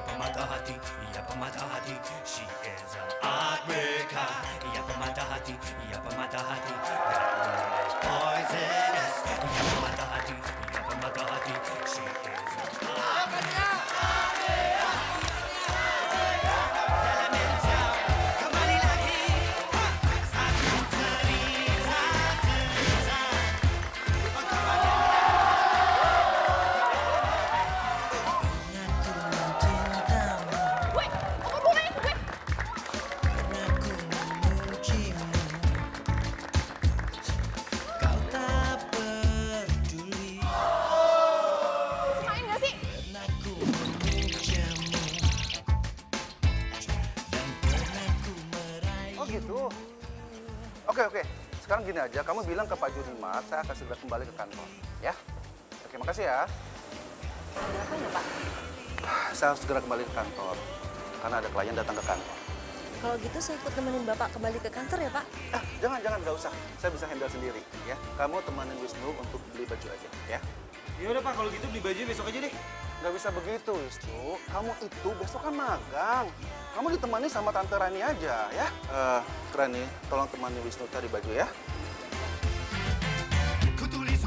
Yapamatahati, Yapamatahati, she is an heartbreaker. Yapamatahati, Yapamatahati, that woman is poisonous. Yapamatahati, Yapamatahati, she is. Junimat, saya akan segera kembali ke kantor, ya. Oke, makasih ya. Ada apa ya, Pak? Saya harus segera kembali ke kantor, karena ada klien datang ke kantor. Kalau gitu saya ikut nemenin Bapak kembali ke kantor ya Pak? Ah, jangan jangan nggak usah, saya bisa handle sendiri, ya. Kamu temanin Wisnu untuk beli baju aja, ya. Ya udah Pak, kalau gitu beli baju besok aja deh. Nggak bisa begitu, Wisnu. Kamu itu besok kan magang. Kamu ditemani sama Tante Rani aja, ya. Eh, Rani, tolong temani Wisnu cari baju ya.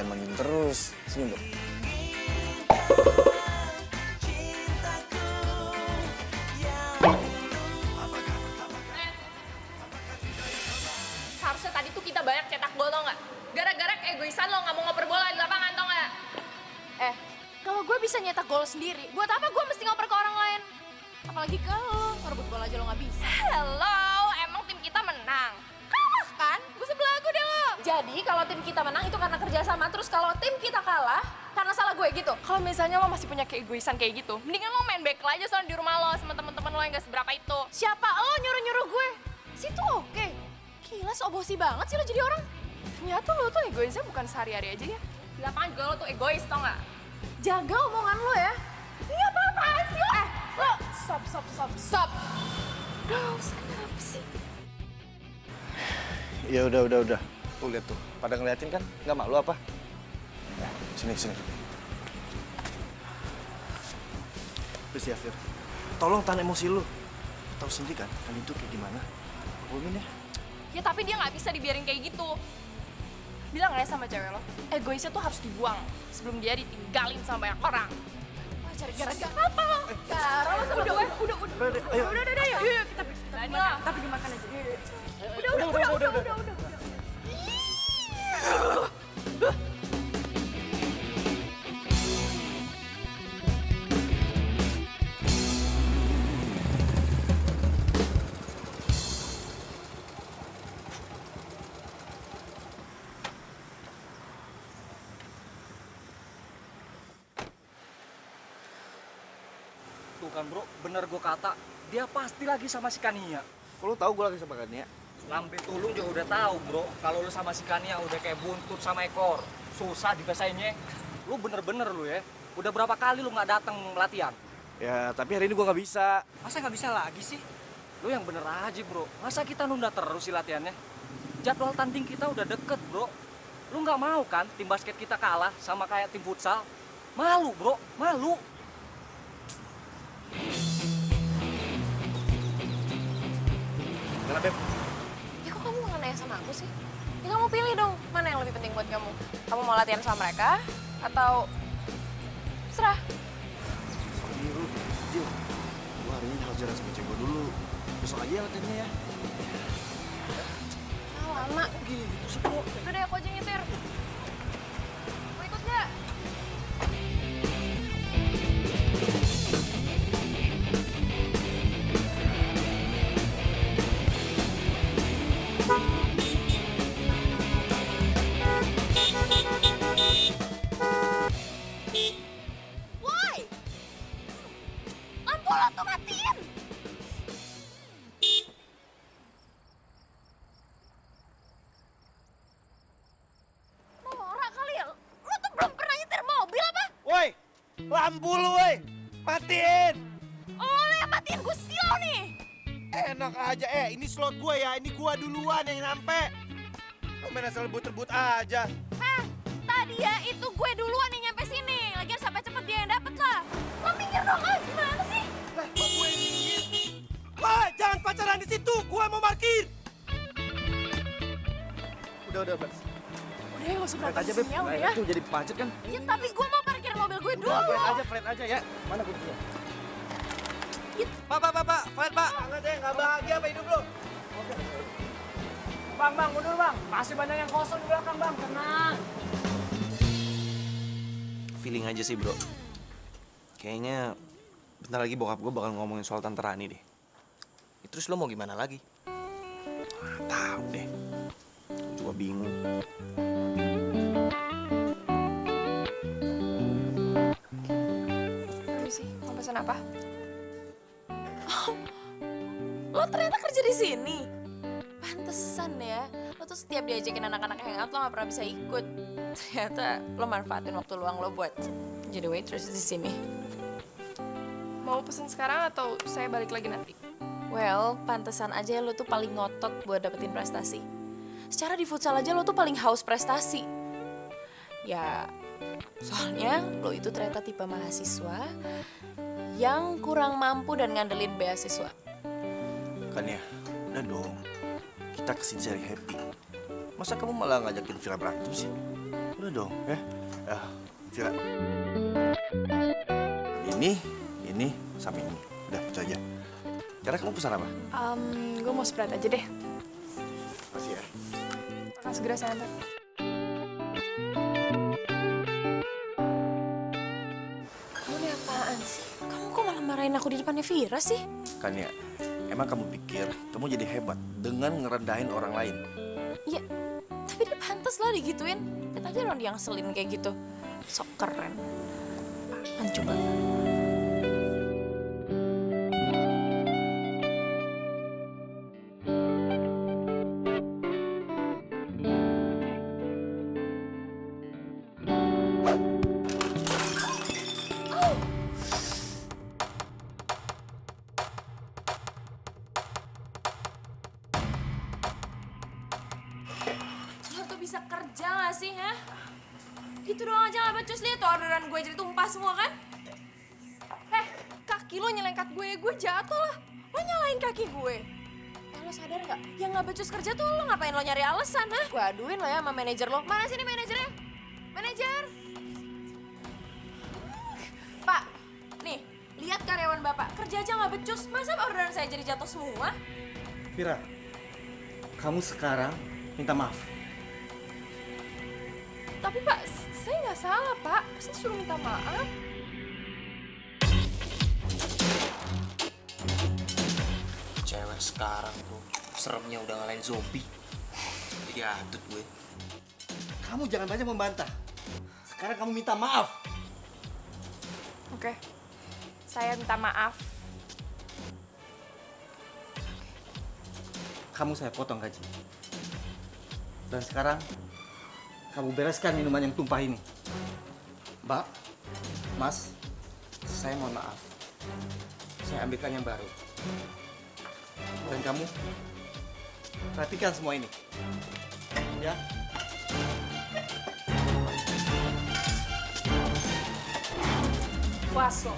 Jangan mangin terus. Senyum dong. Keegoisan kayak gitu, mendingan lo main back aja soalnya di rumah lo sama teman-teman lo yang gak seberapa itu. Siapa lo nyuruh-nyuruh gue? Situ oke. Gila, so bosi banget sih lo jadi orang. Ternyata lo tuh egoisnya bukan sehari-hari aja ya. Di lapangan juga lo tuh egois, tau gak? Jaga omongan lo ya. Ini apa-apaan sih lo? Eh, lo stop, stop, stop, stop. Udah, kenapa sih? Ya udah, udah, udah. Tuh lihat tuh. Pada ngeliatin kan? Nggak malu apa? Ya, sini, sini. ya, Fir. Tolong tahan emosi lu. Tahu sendiri kan, kan itu kayak gimana. Bohongin ya. Ya tapi dia nggak bisa dibiarin kayak gitu. Bilang aja sama cewek lo, egoisnya tuh harus dibuang sebelum dia ditinggalin sama banyak orang. Wah, cari gara-gara apa lo? Gara lo sama gue. Udah, udah, udah, udah, udah, udah, udah. Tapi dimakan aja. Udah, udah, udah, udah, udah, udah. udah. Bener gue kata, dia pasti lagi sama si Kania. Lu tahu gue lagi sama Kania? Lambe tulung juga udah tahu bro, kalau lu sama si Kania udah kayak buntut sama ekor. Susah dibasainnya. Lu bener-bener lu ya. Udah berapa kali lu nggak datang latihan? Ya, tapi hari ini gue nggak bisa. Masa nggak bisa lagi sih? Lu yang bener aja bro. Masa kita nunda terus sih latihannya? Jadwal tanding kita udah deket bro. Lu nggak mau kan tim basket kita kalah sama kayak tim futsal? Malu bro, malu. Gimana, Beb? Ya kok kamu gak nanya sama aku sih? Ya kamu pilih dong, mana yang lebih penting buat kamu? Kamu mau latihan sama mereka? Atau... Serah. Sorry, lu. Jil, gue hari ini harus jalan sama cewek dulu. Besok aja ya latihannya ya. Nah, lama. Gini gitu sih, kok. Udah deh, aku aja nyetir. Aja. Hah? Tadi ya itu gue duluan yang nyampe sini. Lagian sampai cepet dia yang dapet lah. Lo minggir dong, ah gimana sih? Lah, kok gue minggir? Wah, jangan pacaran di situ, gua mau parkir. Udah, udah, udah. Udah gak usah berantem aja, Beb. sini ya, udah ya. itu jadi macet kan. Ya tapi gue mau parkir mobil gue dulu. Udah, flat aja, flat aja ya. Mana kuncinya? Pak, pak, pak, pak, flat pak. Banget ya, nggak bahagia apa hidup lu? Bang, bang, mundur bang. Masih banyak yang kosong di belakang bang, tenang. Feeling aja sih bro. Kayaknya bentar lagi bokap gue bakal ngomongin soal Tante Rani deh. Ya, terus lo mau gimana lagi? Ah, tahu deh. Gua juga bingung. Permisi, mau pesan apa? Oh, lo ternyata kerja di sini. Pantesan ya, lo tuh setiap diajakin anak-anak hangout lo gak pernah bisa ikut. Ternyata lo manfaatin waktu luang lo buat jadi waitress di sini. Mau pesen sekarang atau saya balik lagi nanti? Well, pantesan aja lo tuh paling ngotot buat dapetin prestasi. Secara di futsal aja lo tuh paling haus prestasi. Ya, soalnya lo itu ternyata tipe mahasiswa yang kurang mampu dan ngandelin beasiswa. Kan ya, udah dong. Kita ke sini cari happy. Masa kamu malah ngajakin Vira berantem sih? Udah dong, ya. Ah, Vira. Ini, ini, sama ini. Udah, itu aja. Karena kamu pesan apa? Um, gue mau Sprite aja deh. Masih ya. Akan segera saya antar. Kamu ini apaan sih? Kamu kok malah marahin aku di depannya Vira sih? Kan ya, emang kamu pikir kamu jadi hebat dengan ngerendahin orang lain? Ya, tapi dia pantas lah digituin. Lihat aja dia yang selin kayak gitu. Sok keren. Apaan coba? Becus kerja tuh lo ngapain lo nyari alasan, ha? Gue aduin lo ya sama manajer lo. Mana sini manajernya? Manajer! Pak, nih, lihat karyawan bapak. Kerja aja gak becus. Masa orderan saya jadi jatuh semua? Vira, kamu sekarang minta maaf. Tapi pak, saya nggak salah pak. Saya suruh minta maaf. Cewek sekarang tuh seremnya udah ngalahin zombie. Jadi atut gue. Kamu jangan banyak membantah. Sekarang kamu minta maaf. Oke, saya minta maaf. Kamu saya potong gaji. Dan sekarang kamu bereskan minuman yang tumpah ini. Mbak, Mas, saya mohon maaf. Saya ambilkan yang baru. Dan kamu Perhatikan semua ini. Ya. Waso.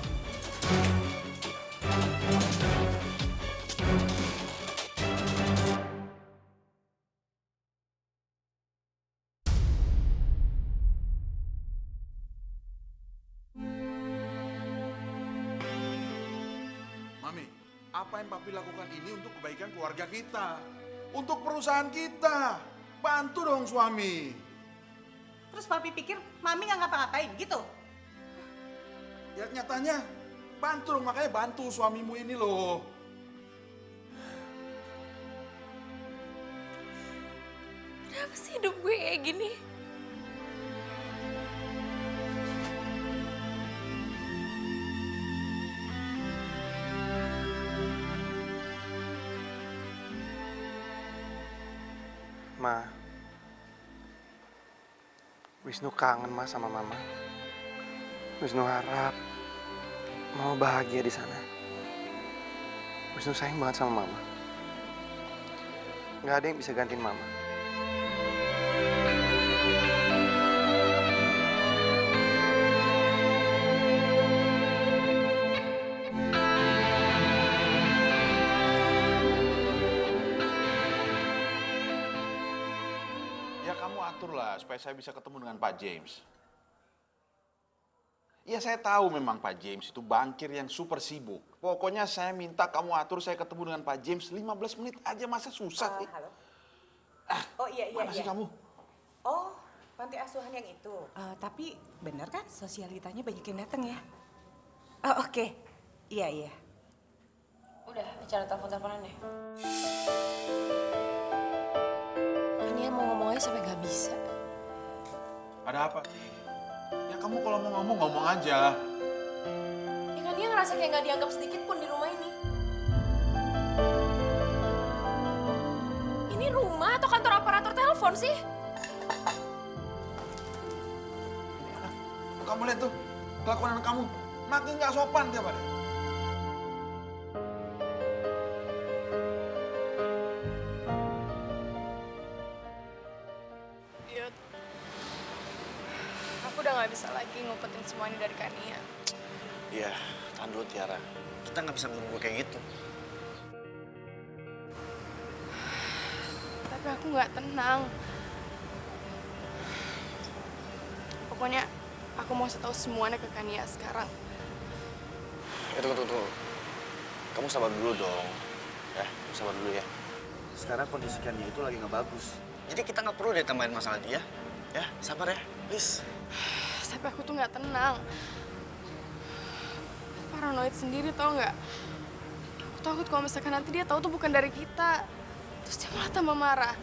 Mami, apa yang papi lakukan ini untuk kebaikan keluarga kita. Untuk perusahaan kita. Bantu dong suami. Terus papi pikir mami nggak ngapa-ngapain gitu? Ya nyatanya bantu dong, makanya bantu suamimu ini loh. Kenapa sih hidup gue kayak gini? Ma, Wisnu kangen ma sama mama. Wisnu harap mama bahagia di sana. Wisnu sayang banget sama mama. Gak ada yang bisa gantiin mama. Supaya saya bisa ketemu dengan Pak James. Ya saya tahu memang Pak James itu bankir yang super sibuk. Pokoknya saya minta kamu atur saya ketemu dengan Pak James 15 menit aja masa susah sih. halo. oh iya iya Mana sih iya. kamu? Oh, panti asuhan yang itu. Eh, tapi benar kan sosialitanya banyak yang datang ya? Oh, oke. Iya iya. Udah, acara telepon-teleponan ya. Kan dia mau ngomong aja sampai gak bisa. Ada apa sih? Ya kamu kalau mau ngomong ngomong aja. Ya kan dia ngerasa kayak gak dianggap sedikit pun di rumah ini. Ini rumah atau kantor operator telepon sih? Kamu lihat tuh kelakuan anak kamu makin nggak sopan tiap hari. Semua ini dari Kania. Iya, tahan dulu Tiara. Kita nggak bisa nunggu kayak gitu. Tapi aku gak tenang. Pokoknya aku mau tahu semuanya ke Kania sekarang. Eh, tunggu, tunggu, tunggu. Kamu sabar dulu dong. Ya, kamu sabar dulu ya. Sekarang kondisi dia itu lagi nggak bagus. Jadi kita nggak perlu deh tambahin masalah dia. Ya, sabar ya, please. Tapi aku tuh gak tenang. Paranoid sendiri tau nggak? Aku takut kalau misalkan nanti dia tahu tuh bukan dari kita. Terus dia malah tambah marah.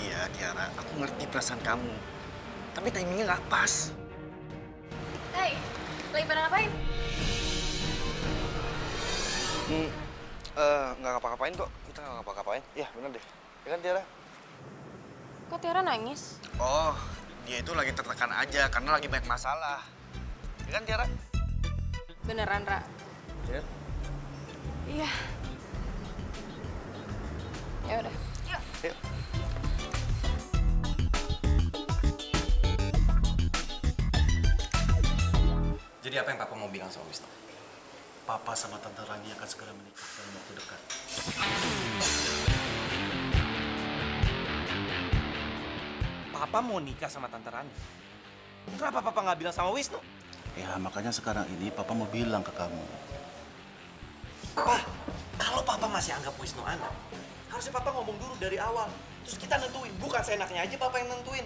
Iya, Tiara, aku ngerti perasaan kamu. Tapi timingnya nggak pas. Hei, lagi pada ngapain? Hmm, eh, nggak ngapa-ngapain kok. Kita nggak ngapa-ngapain. Ya, bener deh. Ya kan, Tiara? Kok Tiara nangis? Oh, dia itu lagi tertekan aja karena lagi banyak masalah. Ya kan, Tiara? Beneran, Ra? Ya. Iya. Ya udah. Yuk. Yuk. Jadi apa yang papa mau bilang sama Wisnu? Papa sama Tante Rani akan segera menikah dalam waktu dekat. Papa mau nikah sama Tante Rani. Kenapa papa nggak bilang sama Wisnu? Ya, makanya sekarang ini Papa mau bilang ke kamu. Pak, kalau papa masih anggap Wisnu anak, harusnya papa ngomong dulu dari awal. Terus kita nentuin, bukan seenaknya aja papa yang nentuin.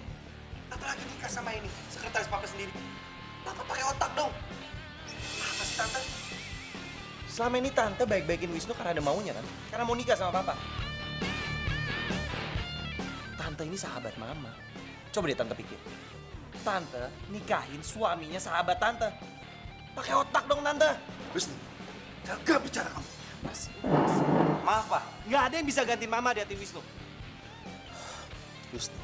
Apalagi nikah sama ini, sekretaris papa sendiri. Papa pakai otak dong. Apa sih tante? Selama ini tante baik-baikin Wisnu karena ada maunya kan? Karena mau nikah sama papa. Tante ini sahabat mama. Coba deh tante pikir. Tante nikahin suaminya sahabat tante. Pakai otak dong tante. Wisnu, jaga bicara kamu. Maaf pak, nggak ada yang bisa gantiin mama di hati Wisnu. Wisnu,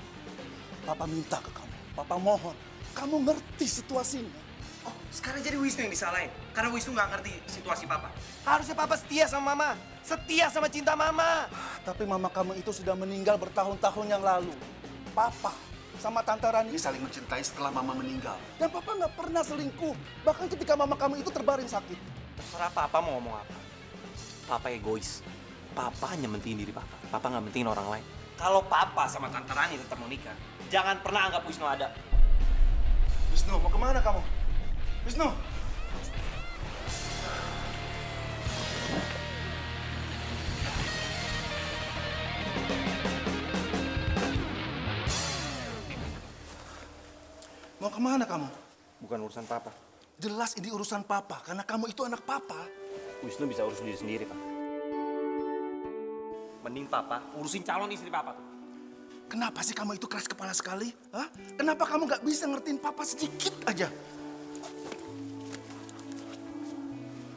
Papa minta ke kamu. Papa mohon, kamu ngerti situasinya. Oh, sekarang jadi Wisnu yang disalahin. Karena Wisnu nggak ngerti situasi papa. Harusnya papa setia sama mama. Setia sama cinta mama. Tapi mama kamu itu sudah meninggal bertahun-tahun yang lalu. Papa sama Tante Rani saling mencintai setelah mama meninggal. Dan papa nggak pernah selingkuh. Bahkan ketika mama kamu itu terbaring sakit. Terserah papa mau ngomong apa. Papa egois. Papa hanya mentingin diri papa. Papa nggak mentingin orang lain. Kalau papa sama Tante Rani tetap mau nikah, jangan pernah anggap Wisnu ada. Wisnu, mau ke mana kamu? Wisnu! Mau ke mana kamu? Bukan urusan papa. Jelas ini urusan papa, karena kamu itu anak papa. Wisnu bisa urus diri sendiri, Pak. Mending papa urusin calon istri papa tuh. Kenapa sih kamu itu keras kepala sekali? Hah? Kenapa kamu nggak bisa ngertiin papa sedikit aja?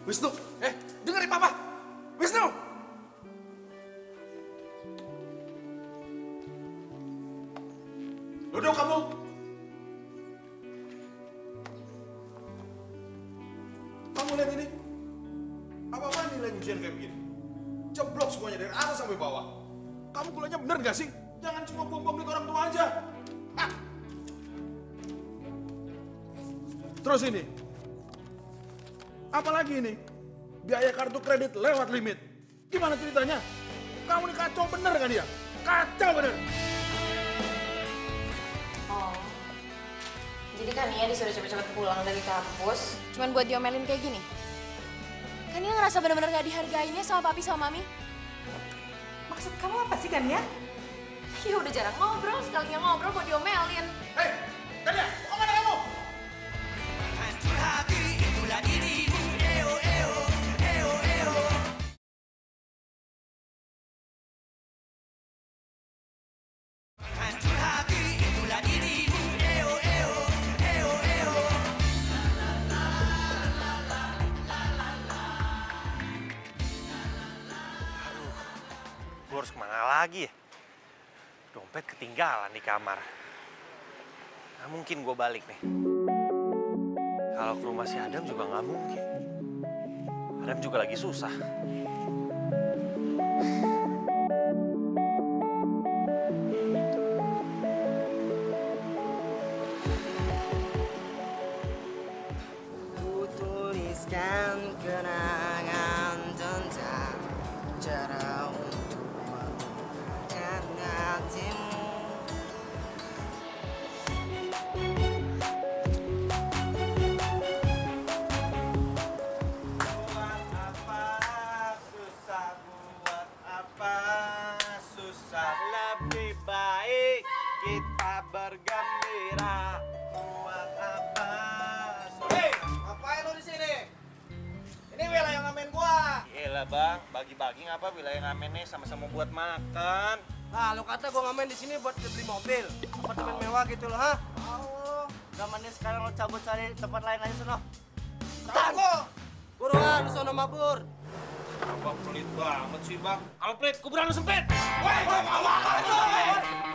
Wisnu, eh dengerin papa. Wisnu! Duduk kamu. Kredit lewat limit. Gimana ceritanya? Kamu ini kacau bener kan dia? Kacau bener. Oh. Jadi kan Nia disuruh cepet-cepet pulang dari kampus. Cuman buat diomelin kayak gini. Kan Nia ngerasa bener-bener gak dihargainnya sama papi sama mami. Maksud kamu apa sih kan ya? Ya udah jarang ngobrol, sekalinya ngobrol buat diomelin. Di kamar. Nggak mungkin gue balik nih. Kalau ke rumah si Adam juga nggak mungkin. Adam juga lagi susah. Buat beli mobil, apartemen mewah gitu loh, ha? Oh, zamannya sekarang lo cabut cari tempat lain aja sono. Tahu. Buruan, lu sono mabur. Abang pelit banget sih bang. Kalau pelit, kuburan lu sempit. No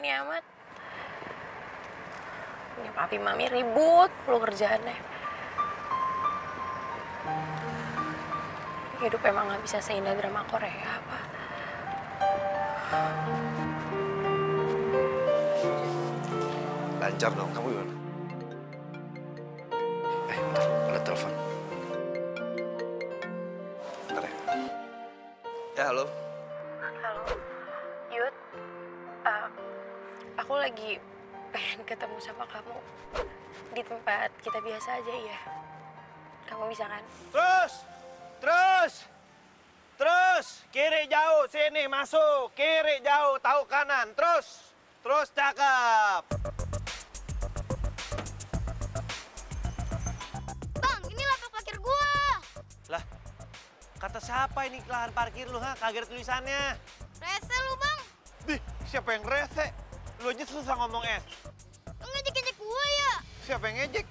gini amat? Punya papi mami ribut lu kerjaannya. Hidup emang gak bisa seindah drama Korea apa? Lancar dong, kamu gimana? Ketemu sama kamu di tempat kita biasa aja ya. Kamu bisa kan? Terus, terus, terus, kiri jauh, sini masuk, kiri jauh, tahu kanan, terus, terus cakep. Bang, ini lapak parkir gua. Lah, kata siapa ini lahan parkir lu, ha? Kaget tulisannya. Rese lu, Bang. Dih, siapa yang rese? Lu aja susah ngomong es. Gua ya. Siapa yang ngejek?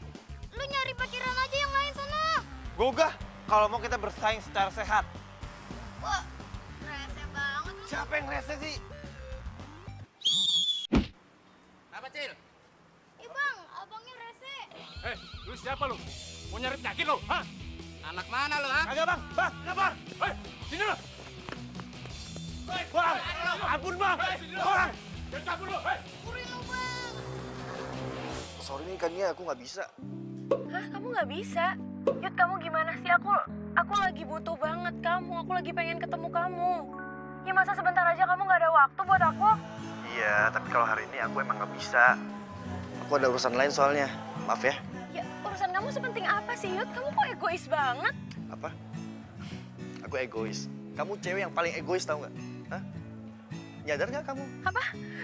Lu nyari parkiran aja yang lain sana. Gogah, kalau mau kita bersaing secara sehat. Wah, rese banget lu. Siapa yang rese sih? Apa, Cil? Ih, Bang, abangnya rese. Eh, lu siapa lu? Mau nyari penyakit lu? Hah? Anak mana lu, ha? Kagak, Bang. Bang, kabar. Hei, sini lu. Bang, ampun, Bang. Bang. Jangan kabur lu. Hei. Sorry nih Kania, aku nggak bisa. Hah, kamu nggak bisa? Yud, kamu gimana sih? Aku aku lagi butuh banget kamu. Aku lagi pengen ketemu kamu. Ya masa sebentar aja kamu nggak ada waktu buat aku? Iya, tapi kalau hari ini aku emang nggak bisa. Aku ada urusan lain soalnya. Maaf ya. Ya urusan kamu sepenting apa sih, Yud? Kamu kok egois banget? Apa? Aku egois. Kamu cewek yang paling egois tau nggak? Hah? Nyadar nggak kamu? Apa?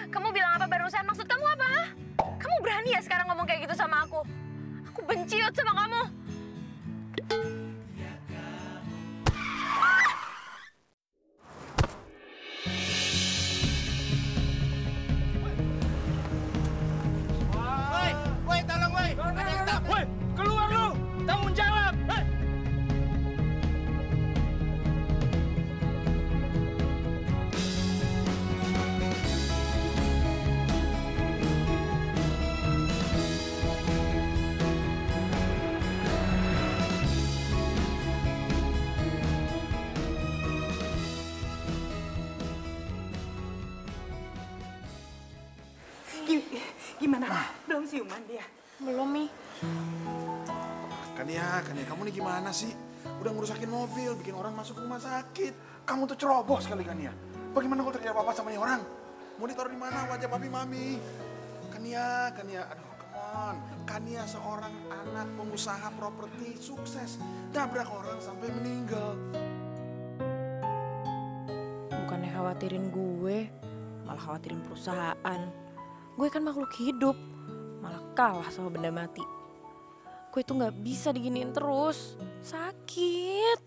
Kamu bilang apa barusan? Maksud kamu apa? Kamu berani ya sekarang ngomong kayak gitu sama aku? Aku benci sama kamu. Udah ngerusakin mobil, bikin orang masuk rumah sakit. Kamu tuh ceroboh sekali, Kania. Bagaimana kalau terjadi apa-apa sama nih orang? Mau ditaruh di mana wajah papi mami? Kania, Kania, aduh, come on. Kania seorang anak pengusaha properti sukses. Nabrak orang sampai meninggal. Bukannya khawatirin gue, malah khawatirin perusahaan. Gue kan makhluk hidup, malah kalah sama benda mati. Gue tuh nggak bisa diginiin terus, sakit.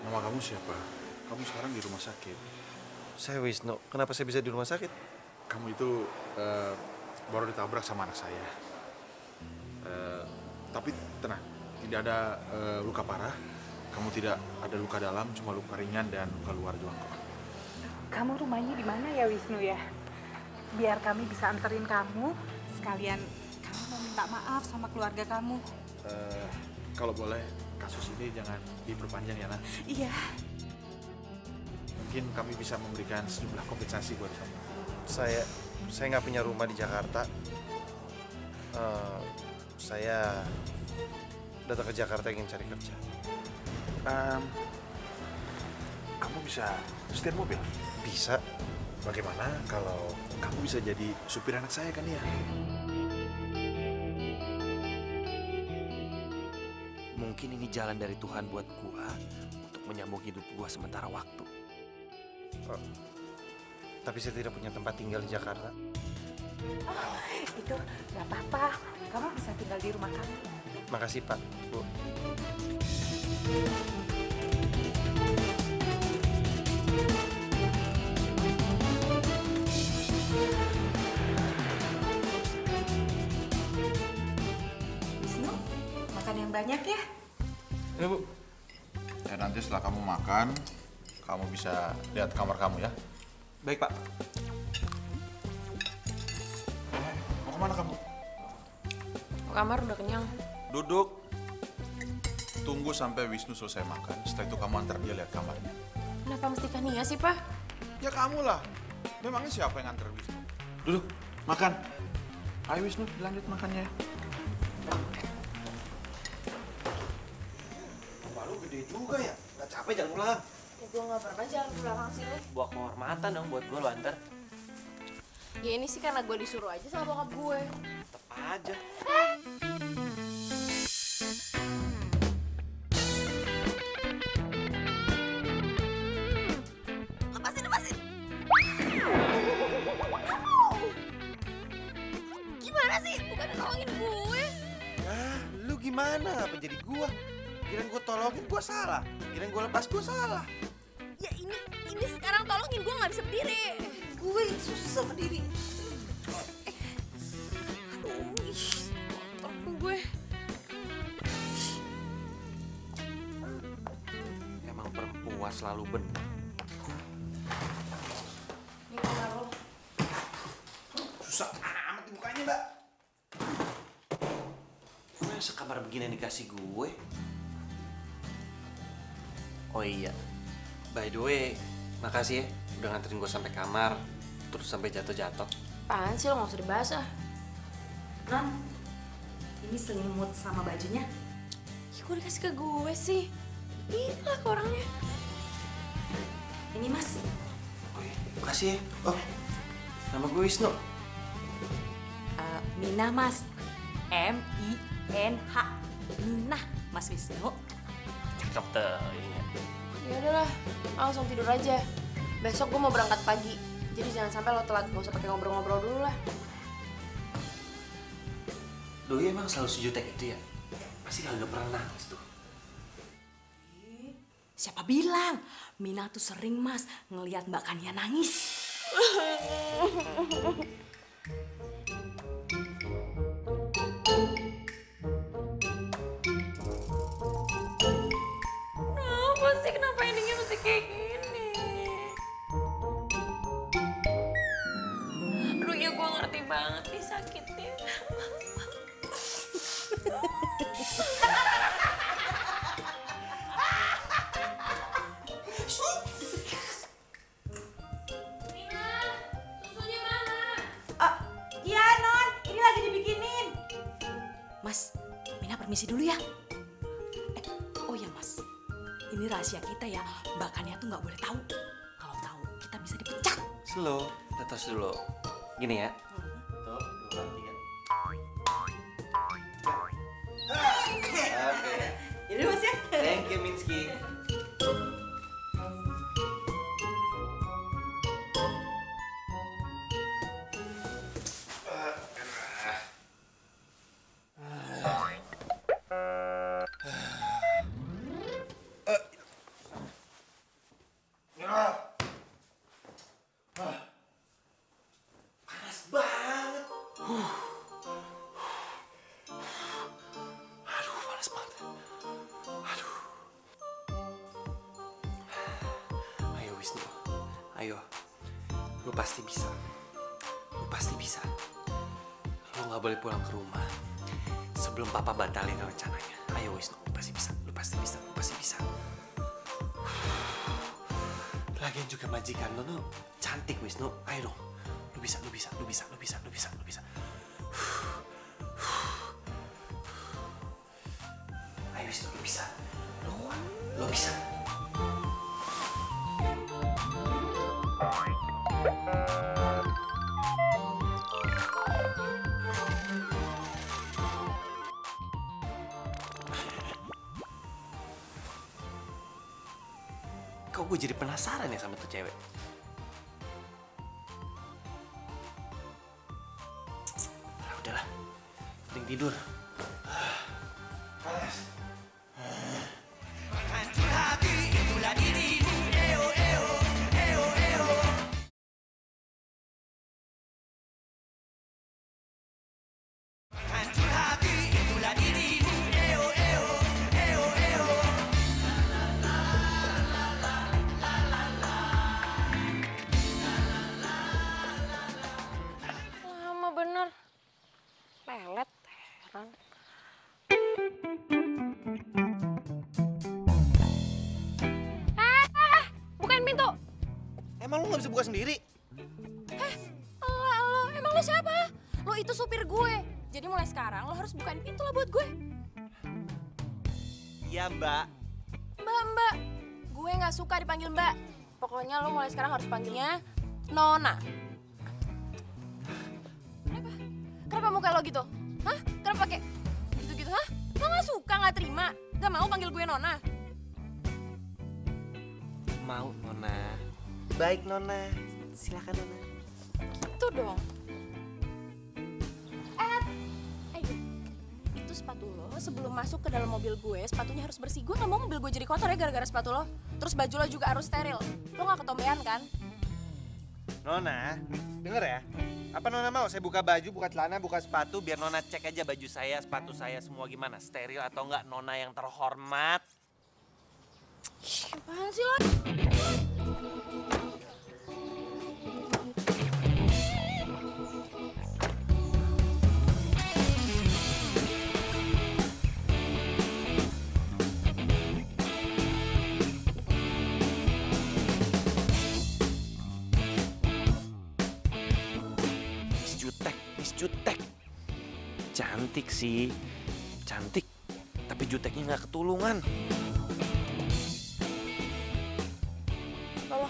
Nama kamu siapa? Kamu sekarang di rumah sakit. Saya Wisnu. Kenapa saya bisa di rumah sakit? Kamu itu eh, baru ditabrak sama anak saya. Eh, tapi tenang, tidak ada eh, luka parah. Kamu tidak ada luka dalam, cuma luka ringan dan luka luar doang kok. Kamu rumahnya di mana ya Wisnu ya? Biar kami bisa anterin kamu, sekalian kamu mau minta maaf sama keluarga kamu. Eh, kalau boleh, kasus ini jangan diperpanjang ya, Nak. Iya. Mungkin kami bisa memberikan sejumlah kompensasi buat kamu. Saya saya nggak punya rumah di Jakarta. Eh, saya datang ke Jakarta ingin cari kerja. Em, kamu bisa setir mobil? Bisa. Bagaimana kalau kamu bisa jadi supir anak saya kan ya? Mungkin ini jalan dari Tuhan buat gua untuk menyambung hidup gua sementara waktu. Eh, tapi saya tidak punya tempat tinggal di Jakarta. Oh, itu nggak apa-apa. Kamu bisa tinggal di rumah kami. Makasih Pak, Bu. Banyak ya. Ya, Bu. Ya, nanti setelah kamu makan, kamu bisa lihat kamar kamu ya. Baik, Pak. Mau ke mana kamu? Kamar udah kenyang. Duduk. Tunggu sampai Wisnu selesai makan. Setelah itu kamu antar dia lihat kamarnya. Kenapa mesti Kania sih, Pak? Ya kamu lah. Memangnya siapa yang antar Wisnu? Duduk, makan. Ayo Wisnu, lanjut makannya. Rumah Capek jalan pulang? Ya gue nggak pernah jalan ke belakang sini. Buat kehormatan dong buat gue lu antar. Ya ini sih karena gue disuruh aja sama bokap gue. Tetep aja. Gua salah. Kirain gua lepas gua salah. Ya ini ini sekarang tolongin gue nggak bisa berdiri. Gue susah berdiri. Oh iya, By the way, makasih ya udah nganterin gue sampai kamar, terus sampai jatuh-jatuh. Apaan sih lo gak usah dibahas ah. Non, ini selimut sama bajunya. Ya kok dikasih ke gue sih? Gila ke orangnya. Ini mas. Makasih ya. Oh, nama gue Wisnu. Eh, Mina mas. M I N H. Mina Mas Wisnu. Cakep tuh. Iya. Ya udahlah, langsung tidur aja. Besok gue mau berangkat pagi. Jadi jangan sampai lo telat, gak usah pakai ngobrol-ngobrol dulu lah. Doi emang selalu sejutek itu ya? Pasti kagak pernah nangis tuh. Siapa bilang? Mina tuh sering mas ngelihat Mbak Kania nangis. kayak gini? Aduh ya gue ngerti banget nih sakitnya. Dibikinin. Mas, Mina permisi dulu ya. Ini rahasia kita ya. Mbak Kania tuh nggak boleh tahu. Kalau tahu kita bisa dipecat. Slow, tetes dulu. Gini ya. Satu, dua, tiga. Oke. Ini mas ya. Thank you, Minsky. Majikan lu tuh cantik Wisnu. Ayo dong. Bisa, lu bisa, lu bisa, lu bisa, lu bisa, lu bisa. Gue jadi penasaran ya sama tuh cewek? Ah, udahlah, mending tidur. Gak buka sendiri? Elah lo, emang lo siapa? Lo itu supir gue. Jadi mulai sekarang lo harus bukain pintu lah buat gue. Iya mbak. Mbak, mbak. Gue nggak suka dipanggil mbak. Pokoknya lo mulai sekarang harus panggilnya Nona. Nona. Silakan Nona. Itu dong. Eh, ayo. Itu sepatu lo sebelum masuk ke dalam mobil gue, sepatunya harus bersih. Gue nggak mau mobil gue jadi kotor ya gara-gara sepatu lo. Terus baju lo juga harus steril. Lo nggak ketombean kan? Nona, denger ya. Apa Nona mau saya buka baju, buka celana, buka sepatu biar Nona cek aja baju saya, sepatu saya semua gimana, steril atau enggak Nona yang terhormat. Apaan sih lo? Cantik sih, cantik. Tapi juteknya nggak ketulungan. Loh,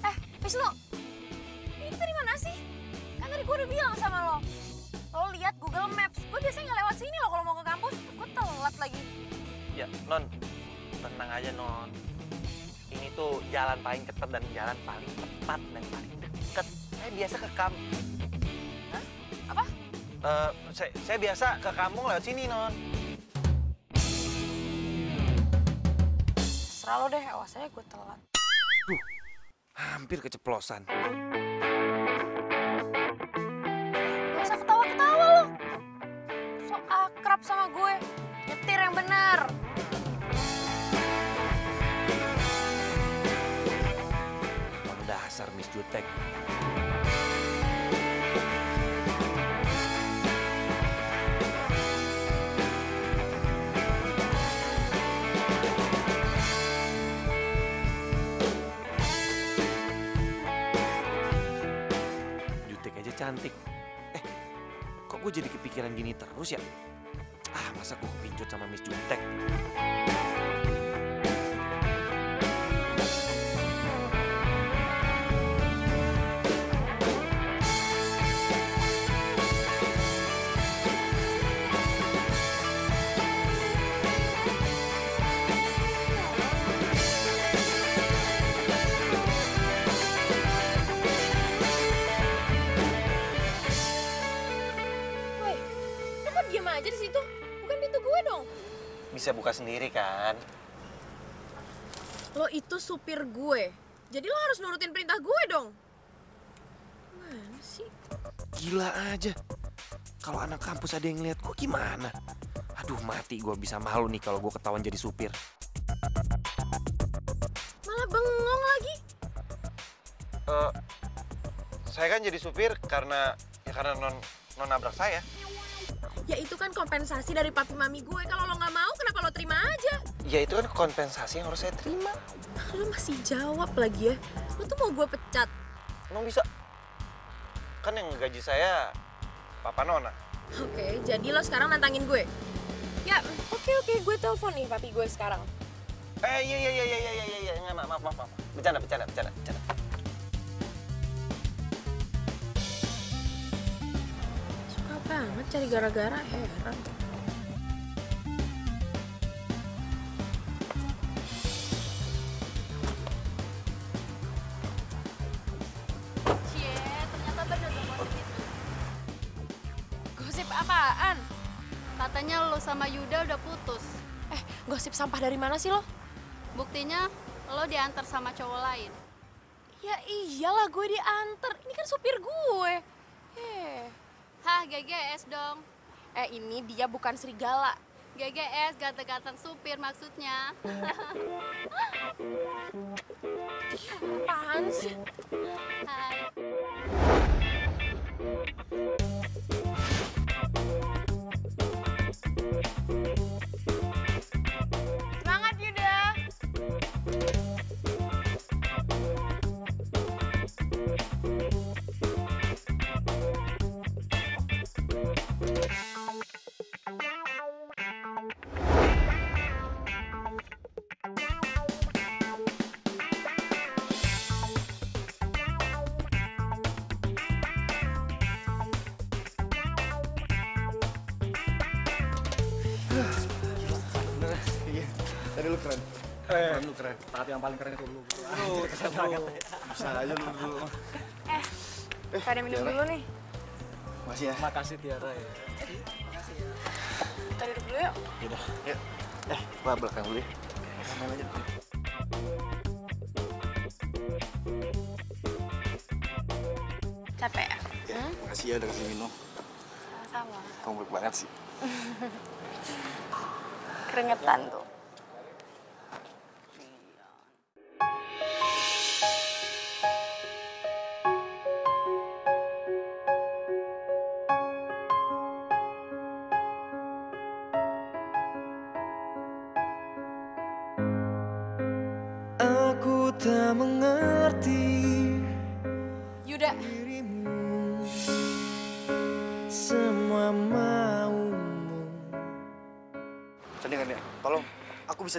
eh, Wisnu, ini dari mana sih? Kan tadi gue udah bilang sama lo. Lo lihat Google Maps, gue biasanya nggak lewat sini loh kalau mau ke kampus. Gue telat lagi. Ya, Non, tenang aja, Non. Ini tuh jalan paling cepat dan jalan paling tepat dan paling deket. Saya biasa ke kam... Eh, saya, saya biasa ke kampung lewat sini, Non. Serah lo deh, awas aja gue telat. Duh, hampir keceplosan. Gak usah ketawa-ketawa lo. So akrab sama gue. Nyetir yang benar. Dasar Miss Jutek. Cantik. Eh, kok gue jadi kepikiran gini terus ya? Ah, masa gue kepincut sama Miss Jutek? Bisa buka sendiri kan? Lo itu supir gue. Jadi lo harus nurutin perintah gue dong. Mana sih? Gila aja. Kalau anak kampus ada yang ngeliat gue gimana? Aduh mati gue bisa malu nih kalau gue ketahuan jadi supir. Malah bengong lagi. Eh, saya kan jadi supir karena ya karena non non nabrak saya. Ya itu kan kompensasi dari papi mami gue. Kalau lo nggak mau, kenapa lo terima aja? Ya itu kan kompensasi yang harus saya terima. Lo masih jawab lagi ya. Lo tuh mau gue pecat. Emang bisa? Kan yang gaji saya Papa Nona. Oke, jadi lo sekarang nantangin gue. Ya, oke oke, gue telepon nih papi gue sekarang. Eh iya iya iya iya iya iya iya maaf maaf maaf. Bercanda bercanda bercanda bercanda. Banget cari gara-gara, heran. Gosip apaan? Katanya lo sama Yuda udah putus. Eh, gosip sampah dari mana sih lo? Buktinya lo diantar sama cowok lain. Ya iyalah gue diantar. Ini kan supir gue. Eh, Hah, GGS dong. eh ini dia bukan serigala. GGS ganteng-ganteng supir maksudnya. Apaan sih? Hai. Tapi yang paling keren itu lu. Lu keren banget. Bisa aja lu dulu. Eh, pada minum Tiara. dulu nih. Masih ya. Makasih Tiara ya. Kita duduk dulu yuk. Yaudah, yuk. Eh, gua belakang dulu ya. Main aja. Capek ya? Ya, makasih ya udah kasih minum. Sama. Kamu baik banget sih. Keringetan tuh.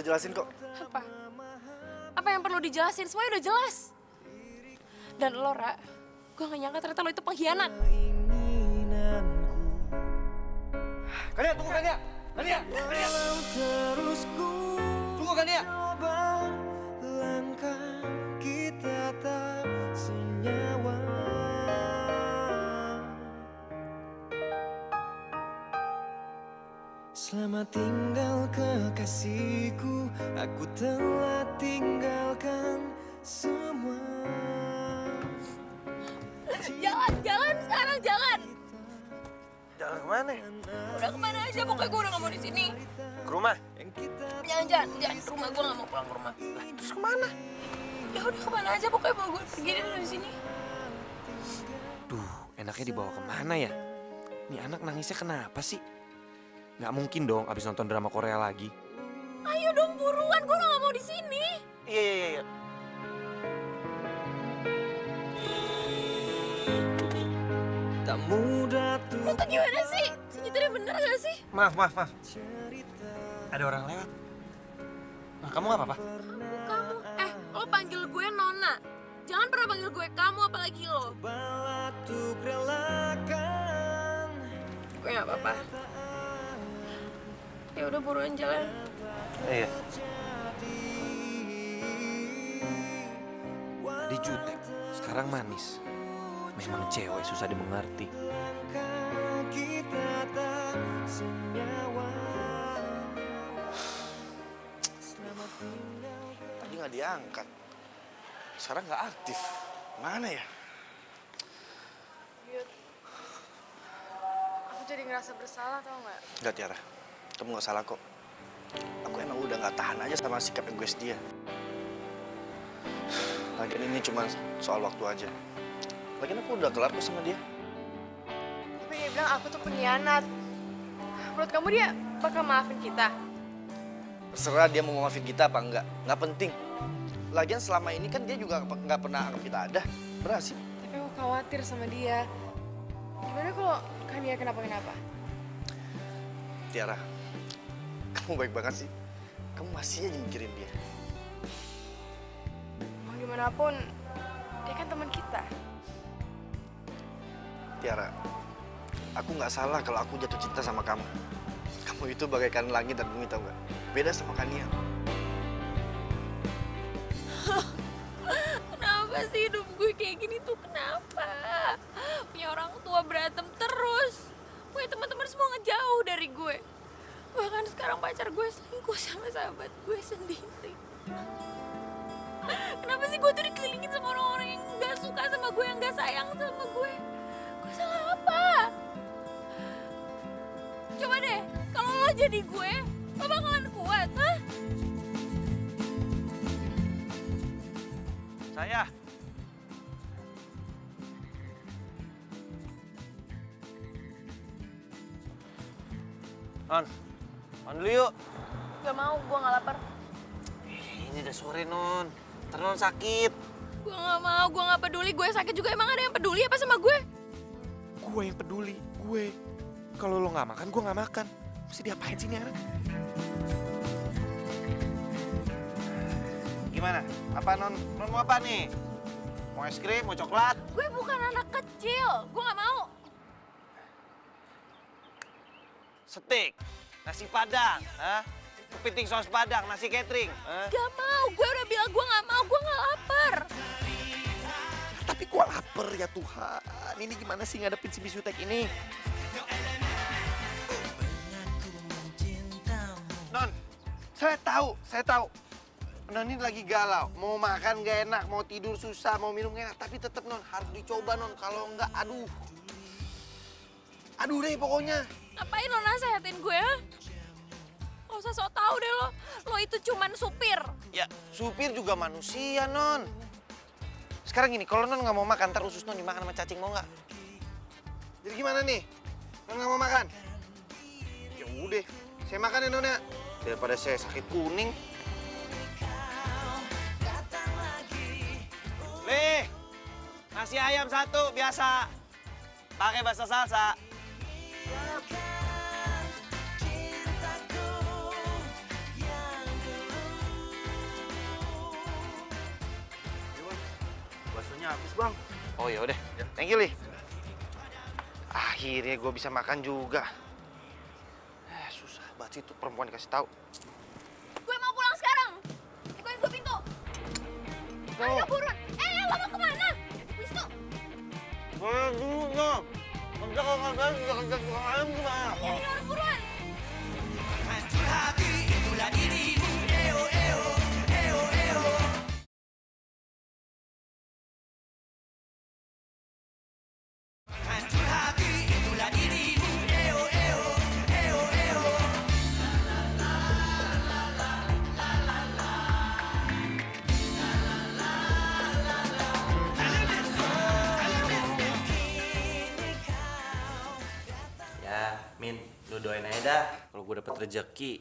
Jelasin kok. Apa? Apa yang perlu dijelasin? Semuanya udah jelas. Dan lo, Ra, gue gak nyangka ternyata lo itu pengkhianat. Kania, tunggu Kania. Kania, Kania. Tunggu Kania. Selamat tinggal kekasihku Aku telah tinggalkan semua Jalan, jalan sekarang, jalan. Jalan ke mana? Udah ke mana aja, pokoknya gue udah gak mau di sini. Ke rumah? Jangan, jangan, jangan ke rumah, gue gak mau pulang ke rumah. Terus ke mana? Ya udah ke mana aja, pokoknya mau gue pergi dari sini. Duh, enaknya dibawa ke mana ya? Nih anak nangisnya kenapa sih? Nggak mungkin dong abis nonton drama Korea lagi. Ayo dong buruan, gue udah gak mau di sini. Iya, iya, iya. Tak mudah Lo tuh gimana sih? Senyitirnya bener gak sih? Maaf, maaf, maaf. Ada orang lewat. Nah, kamu gak apa-apa? Kamu, eh, lo panggil gue Nona. Jangan pernah panggil gue kamu, apalagi lo. Gue gak apa-apa. Ya udah buruan jalan. Iya. Tadi jutek, sekarang manis. Memang cewek susah dimengerti. Tadi nggak diangkat. Sekarang nggak aktif. Mana ya? Yud, aku jadi ngerasa bersalah tau gak? Nggak Tiara, kamu nggak salah kok. Aku emang udah nggak tahan aja sama sikap egois dia. Lagian ini cuma soal waktu aja. Lagian aku udah kelar kok sama dia. Tapi dia bilang aku tuh pengkhianat. Menurut kamu dia bakal maafin kita? Terserah dia mau maafin kita apa enggak, nggak penting. Lagian selama ini kan dia juga nggak pernah anggap kita ada. Berhasil. Tapi aku khawatir sama dia. Gimana kalau Kania kenapa-kenapa? Tiara, kamu baik banget sih. Kamu masih aja mikirin dia. Mau gimana pun, dia kan teman kita. Tiara, aku nggak salah kalau aku jatuh cinta sama kamu. Kamu itu bagaikan langit dan bumi tau nggak? Beda sama Kania. Kenapa sih hidup gue kayak gini tuh kenapa? Punya orang tua berantem terus. Punya teman-teman semua ngejauh dari gue. Bahkan sekarang pacar gue selingkuh sama sahabat gue sendiri. Kenapa sih gue tuh dikelilingin sama orang-orang yang gak suka sama gue, yang gak sayang sama gue? Gue salah apa? Coba deh, kalau lo jadi gue, lo bakalan kuat, hah? Saya. Non, non dulu yuk. Gak mau, gue gak lapar. Eh, Ini udah sore, Non. Ntar Non sakit. Gue gak mau, gue gak peduli. Gue sakit juga, emang ada yang peduli apa sama gue? Gue yang peduli, gue. Kalau lo nggak makan, gue nggak makan. Mesti diapain sih ini anak? Gimana? Apa non? Non mau apa nih? Mau es krim? Mau coklat? Gue bukan anak kecil, gue gak mau. Steak, nasi padang, hah? Kepiting saus padang, nasi catering. hah? Gak mau, gue udah bilang gue gak mau, gue gak lapar. Tapi gue lapar ya Tuhan. Ini gimana sih ngadepin si bisutek ini? Non, saya tahu, saya tahu. Non ini lagi galau, mau makan gak enak, mau tidur susah, mau minum gak enak. Tapi tetap Non harus dicoba Non, kalau enggak aduh. Aduh deh pokoknya. Ngapain lo nasehatin gue, ha? Gak usah sok tau deh lo, lo itu cuman supir. Ya, supir juga manusia, Non. Sekarang gini, kalau Non nggak mau makan, ntar usus Non dimakan sama cacing, mau nggak? Jadi gimana nih? Non nggak mau makan? Ya udah, saya makan ya, Non ya. Daripada saya sakit kuning. Leh, nasi ayam satu, biasa. Pakai bahasa salsa habis bang. Oh ya udah, ya. thank you li. Akhirnya gue bisa makan juga. Eh, susah banget itu perempuan dikasih tahu. Gue mau pulang sekarang. Bukain gue pintu. Oh. Ayo buruan. Eh, lo mau ke mana? Wisnu. Gue dulu. Kerja kalau juga kerja tukang ayam? Iya, iya, buruan. Hancur hati itulah dirimu Dapet rezeki,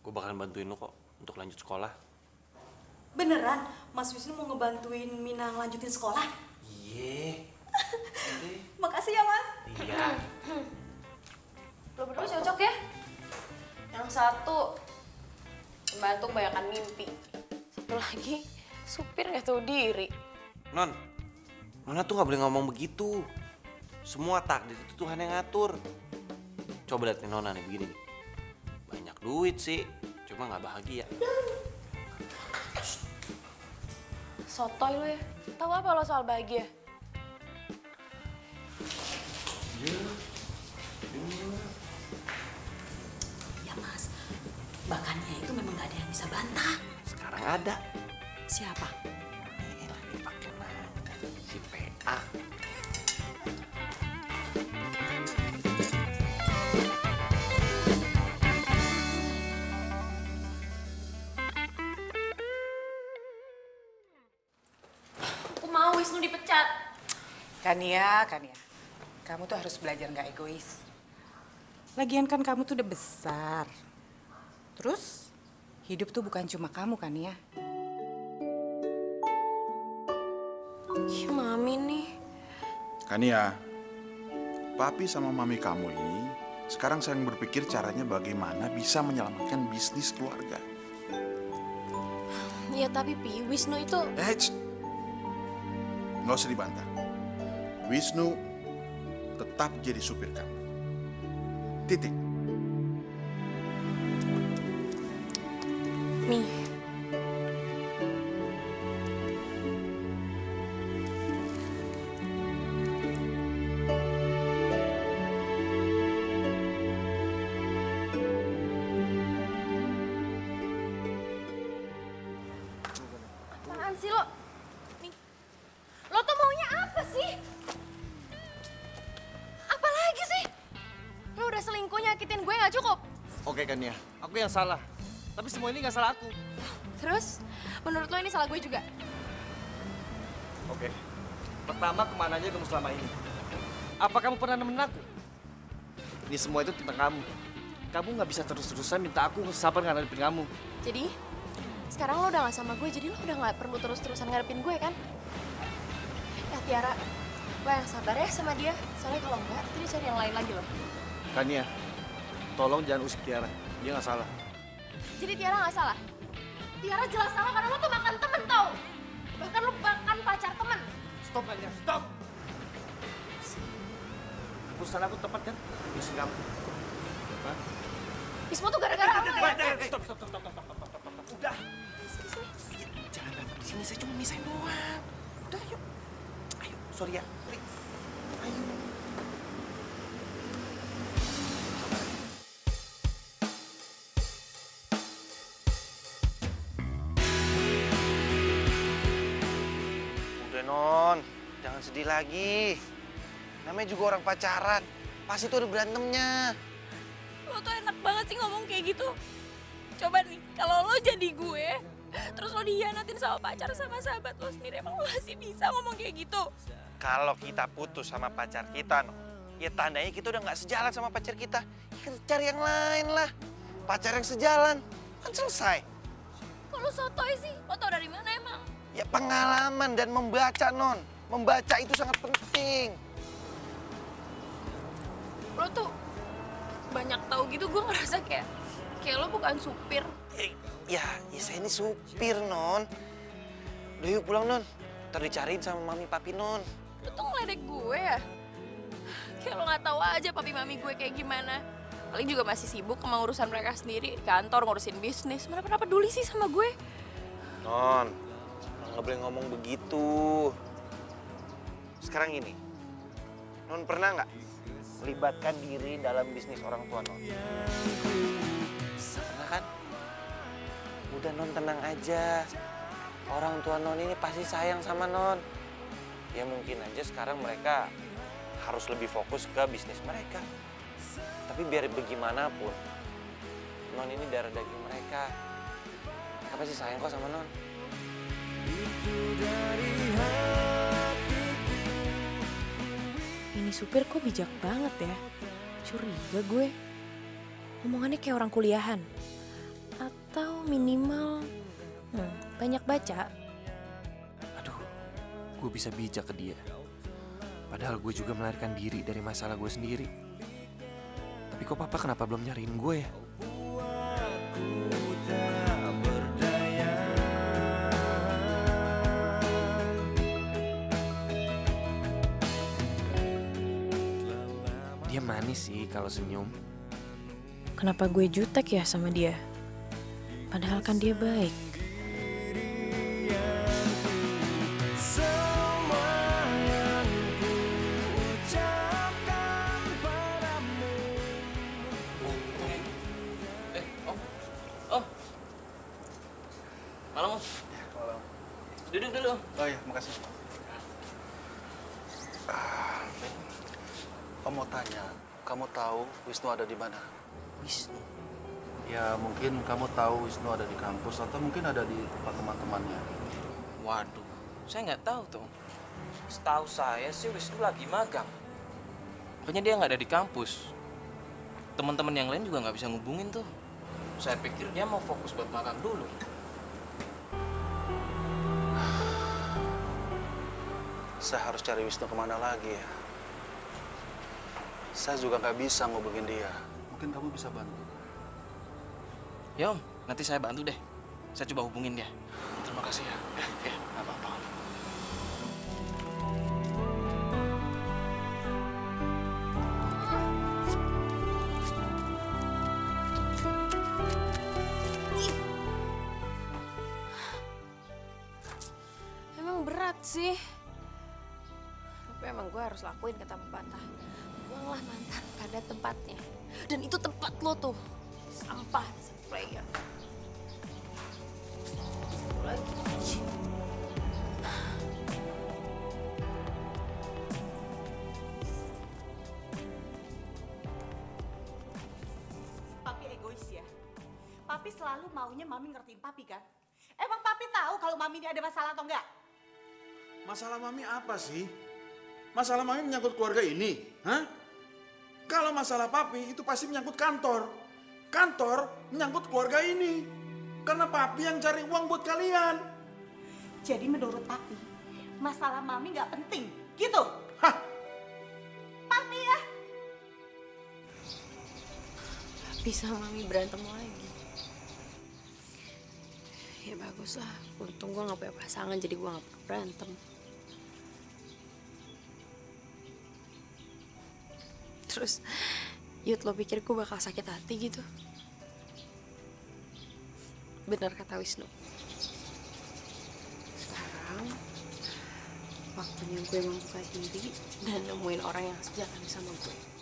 gue bakalan bantuin lu kok untuk lanjut sekolah. Beneran, Mas Wisnu mau ngebantuin Mina ngelanjutin sekolah? Iya. Makasih ya, Mas. Iya. Lo berdua cocok ya? Yang satu pembantu kebanyakan mimpi. Satu lagi, supir nggak tahu diri. Non, Nona tuh nggak boleh ngomong begitu. Semua takdir itu Tuhan yang ngatur. Coba lihat nih Nona nih begini nih. Banyak duit sih, cuma nggak bahagia. Sotoy lo ya. Tahu apa lo soal bahagia? Ya, Mas. Bakannya itu memang gak ada yang bisa bantah. Sekarang ada Siapa? si PA. Dipecat. Kania, Kania, kamu tuh harus belajar nggak egois. Lagian kan kamu tuh udah besar. Terus, hidup tuh bukan cuma kamu, Kania. Ih, mami nih. Kania, papi sama mami kamu ini sekarang sedang berpikir caranya bagaimana bisa menyelamatkan bisnis keluarga. Ya tapi Pi, Wisnu itu... Eh. Nggak usah dibantah. Wisnu tetap jadi supir kamu. Titik. Mi. Yang salah. Tapi semua ini nggak salah aku. Terus, menurut lo ini salah gue juga? Oke. Pertama, ke mana aja kamu selama ini? Apa kamu pernah nemenin aku? Ini semua itu tentang kamu. Kamu nggak bisa terus-terusan minta aku sabar ngadepin kamu. Jadi, sekarang lo udah gak sama gue, jadi lo udah gak perlu terus-terusan ngadepin gue kan? Ya Tiara, lo yang sabar ya sama dia. Soalnya kalau enggak, nanti dia cari yang lain lagi loh. Kania, tolong jangan usik Tiara. Dia nggak salah. Jadi Tiara gak salah? Tiara jelas salah karena lo tuh makan temen tau. Bahkan lo makan pacar temen. Stop Kania, stop! Keputusan aku tepat kan? Usik kamu. Hah? Tuh gara-gara lo ya. Stop, stop, stop, stop, stop, stop, stop, stop. Udah. Jangan berantem di sini, saya cuma misahin doang. Udah, yuk. Ayo, sorry ya. Ayo. Sedih lagi. Namanya juga orang pacaran, pasti tuh ada berantemnya. Lo tuh enak banget sih ngomong kayak gitu. Coba nih, kalau lo jadi gue, terus lo dihianatin sama pacar sama sahabat lo sendiri, emang lo masih bisa ngomong kayak gitu? Kalau kita putus sama pacar kita, no, ya tandanya kita udah nggak sejalan sama pacar kita. Ya kita cari yang lain lah. Pacar yang sejalan, kan selesai. Kok lo sotoy sih? Lo tau dari mana emang? Ya pengalaman dan membaca, Non. Membaca itu sangat penting. Lo tuh banyak tahu gitu, gue ngerasa kayak kayak lo bukan supir. Ya, ya saya ini supir, Non. Udah yuk pulang, Non. Ntar dicariin sama mami papi non. Lu tuh ngeledek gue ya? Kayak lo gak tahu aja papi mami gue kayak gimana. Paling juga masih sibuk sama urusan mereka sendiri di kantor ngurusin bisnis. Mana pernah peduli sih sama gue? Non, nggak boleh ngomong begitu. Sekarang ini, non pernah nggak melibatkan diri dalam bisnis orang tua non? Pernah kan? Udah non tenang aja. Orang tua non ini pasti sayang sama non. Ya mungkin aja sekarang mereka harus lebih fokus ke bisnis mereka. Tapi biar bagaimanapun, non ini darah daging mereka. Mereka pasti sayang kok sama non. Ini supir kok bijak banget ya? Curiga gue. Omongannya kayak orang kuliahan. Atau minimal hmm, banyak baca. Gue bisa bijak ke dia. Padahal gue juga melarikan diri dari masalah gue sendiri. Tapi kok papa kenapa belum nyariin gue ya? Manis sih kalau senyum. Kenapa gue jutek ya sama dia? Padahal kan dia baik. Atau mungkin ada di tempat teman-temannya. Waduh, saya nggak tahu tuh. Setahu saya sih Wisnu lagi magang. Pokoknya dia nggak ada di kampus. Teman-teman yang lain juga nggak bisa ngubungin tuh. Saya pikir dia mau fokus buat magang dulu. Saya harus cari Wisnu ke mana lagi ya? Saya juga nggak bisa ngubungin dia. Mungkin kamu bisa bantu. Ya Om, nanti saya bantu deh. Saya coba hubungin dia. Terima kasih ya. Ya, ya, apa-apa. Emang berat sih. Tapi emang gue harus lakuin kata pepatah. Ini ada masalah atau enggak? Masalah mami apa sih? Masalah mami menyangkut keluarga ini, hah? Kalau masalah papi itu pasti menyangkut kantor. Kantor menyangkut keluarga ini. Karena papi yang cari uang buat kalian. Jadi menurut Papi, masalah Mami nggak penting, gitu? Papi ya? Papi sama Mami berantem lagi. Ya bagus lah, untung gue gak punya pasangan jadi gue gak pernah berantem. Terus, Yud lo pikir gue bakal sakit hati gitu? Bener kata Wisnu. Sekarang, waktunya gue membuka diri dan nemuin orang yang sejalan sama gue.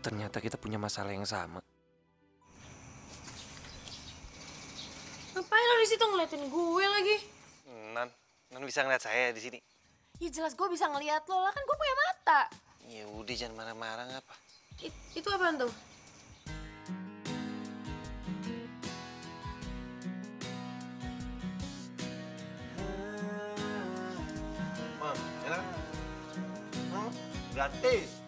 Ternyata kita punya masalah yang sama. Ngapain lo di situ ngeliatin gue lagi? Nan, Nan bisa ngeliat saya di sini. Ya jelas gue bisa ngeliat lo lah kan gue punya mata. Ya udah jangan marah-marah ngapa. It- itu apaan tuh? Mam, enak? Hmm? Gratis.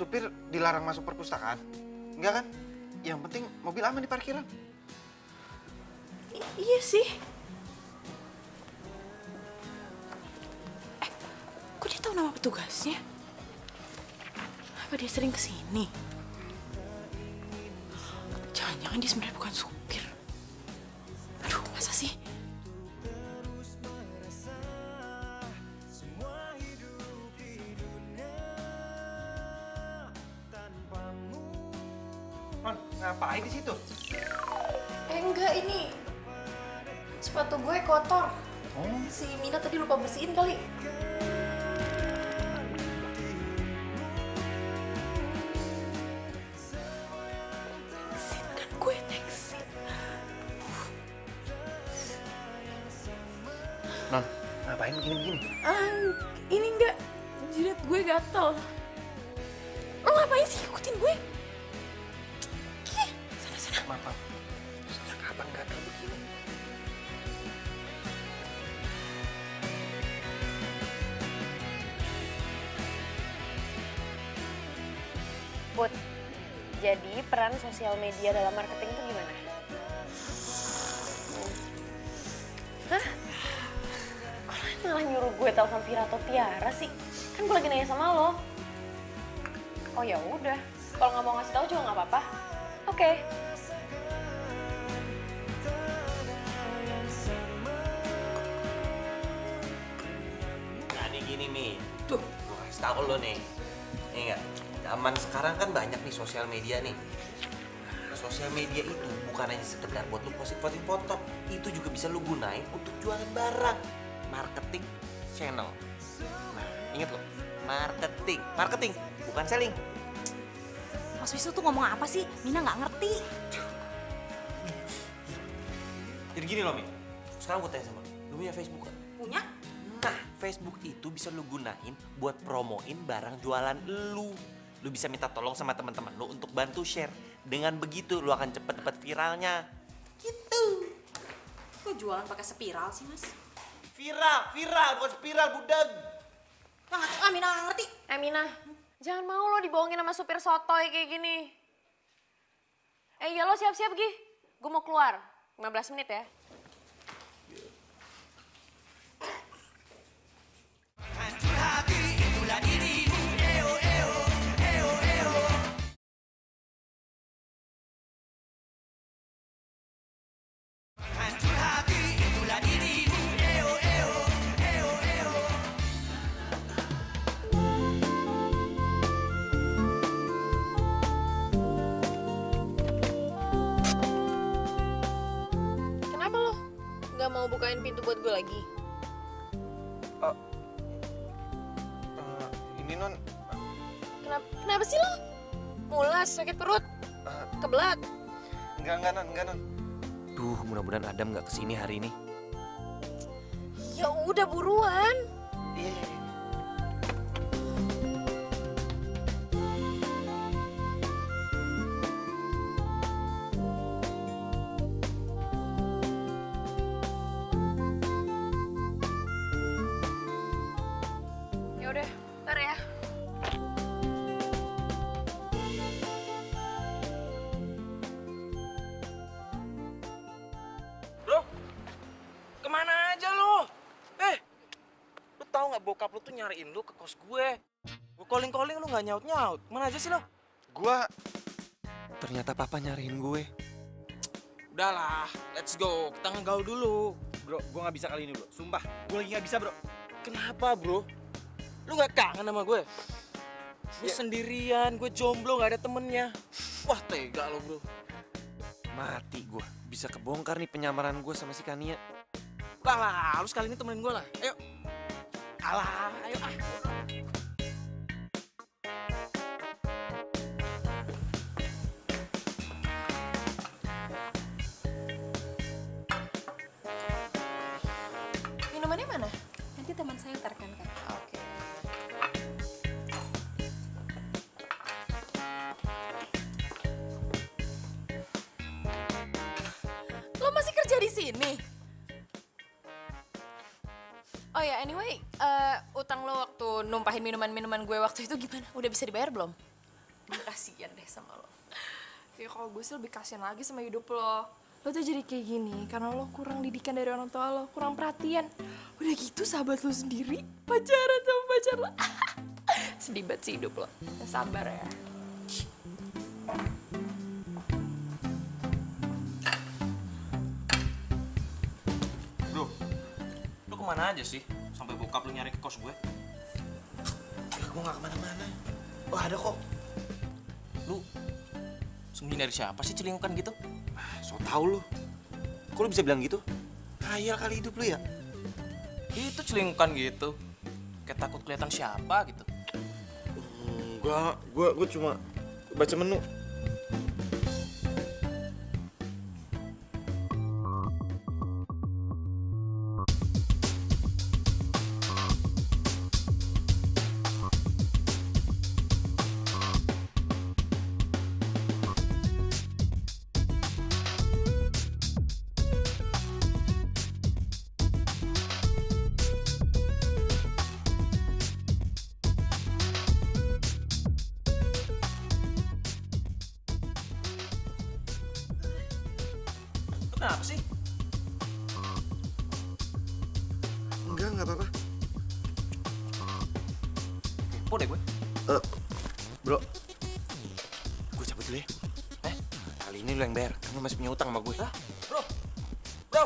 Supir dilarang masuk perpustakaan? Enggak kan? Yang penting mobil aman di parkiran. Non, ngapain begini-begini? Ah, ini enggak jidat gue gatel. Lo ngapain sih ikutin gue? Ih, sana-sana. Maaf, maaf. Sejak kapan gatel begini? Put, jadi peran sosial media dalam marketing itu telepon Vira atau Tiara sih? Kan gue lagi nanya sama lo. Oh ya udah, kalau nggak mau ngasih tahu juga nggak apa-apa. Oke. Jadi gini nih, tuh gue kasih tau lo nih. Nih nggak, zaman sekarang kan banyak nih sosial media nih. Nah, Sosial media itu bukan hanya sekedar buat lu posting-posting foto, itu juga bisa lu gunain untuk jualan barang. Marketing channel. Nah, inget lo, marketing, marketing, bukan selling. Mas Wisnu tuh ngomong apa sih? Mina nggak ngerti. Jadi gini loh, Mi. Sekarang gue tanya sama lu, lu punya Facebook kan? Punya? Nah, Facebook itu bisa lu gunain buat promoin barang jualan lu. Lu bisa minta tolong sama teman-teman lu untuk bantu share. Dengan begitu lu akan cepet dapat viralnya. Gitu. Kok jualan pakai spiral sih, Mas? Viral, viral, bukan spiral, budeg. Nggak ngerti, ah Mina nggak ngerti. Eh Mina, jangan mau lo dibohongin sama supir sotoy kayak gini. Eh ya lo siap-siap Gi, gue mau keluar. 15 menit ya. Gue lagi? ini non, Kenapa, kenapa sih lo? Mulas, sakit perut, kebelat. enggak, enggak non, enggak non. Duh, mudah-mudahan Adam nggak ke sini hari ini. Ya udah buruan. Nyariin lu ke kos gue. Gue calling calling lu nggak nyaut nyaut. Mana aja sih lo? Gua ternyata papa nyariin gue. Udahlah, let's go. Kita ngegaul dulu. Bro, gue nggak bisa kali ini bro. Sumpah, gue lagi nggak bisa bro. Kenapa bro? Lu nggak kangen sama gue? Gue Ya. sendirian, gue jomblo nggak ada temennya. Wah tega lo bro. Mati gue, bisa kebongkar nih penyamaran gue sama si Kania. Lah lah, lu sekali ini temenin gue lah. Ayo. Alah, ayo ah. Minumannya mana? Nanti teman saya antarkan kan. Oke. gini. Oh ya, anyway, eh, utang lo waktu numpahin minuman-minuman gue waktu itu gimana? Udah bisa dibayar belum? Gue kasihan deh sama lo. Ya kalau gue sih lebih kasihan lagi sama hidup lo. Lo tuh jadi kayak gini karena lo kurang didikan dari orang tua lo, kurang perhatian. Udah gitu sahabat lo sendiri pacaran sama pacar lo. Sedih banget sih hidup lo. Ya, sabar ya. Ke mana aja sih? Sampai bokap lu nyari ke kos gue. Ya, gue gak ke mana-mana. Wah, ada kok. Lu sembunyi dari siapa sih celingukan gitu? Ah, so tau lu. Kok lu bisa bilang gitu? Khayal kali hidup lu ya? Itu celingukan gitu. Kayak takut kelihatan siapa gitu. Enggak, gue gue cuma baca menu. Kenapa sih? Enggak, enggak apa-apa. Kepo deh gue. Eh, bro, gue cabut dulu ya. Eh, kali ini lu yang bayar, kan lu masih punya utang sama gue. Bro, bro,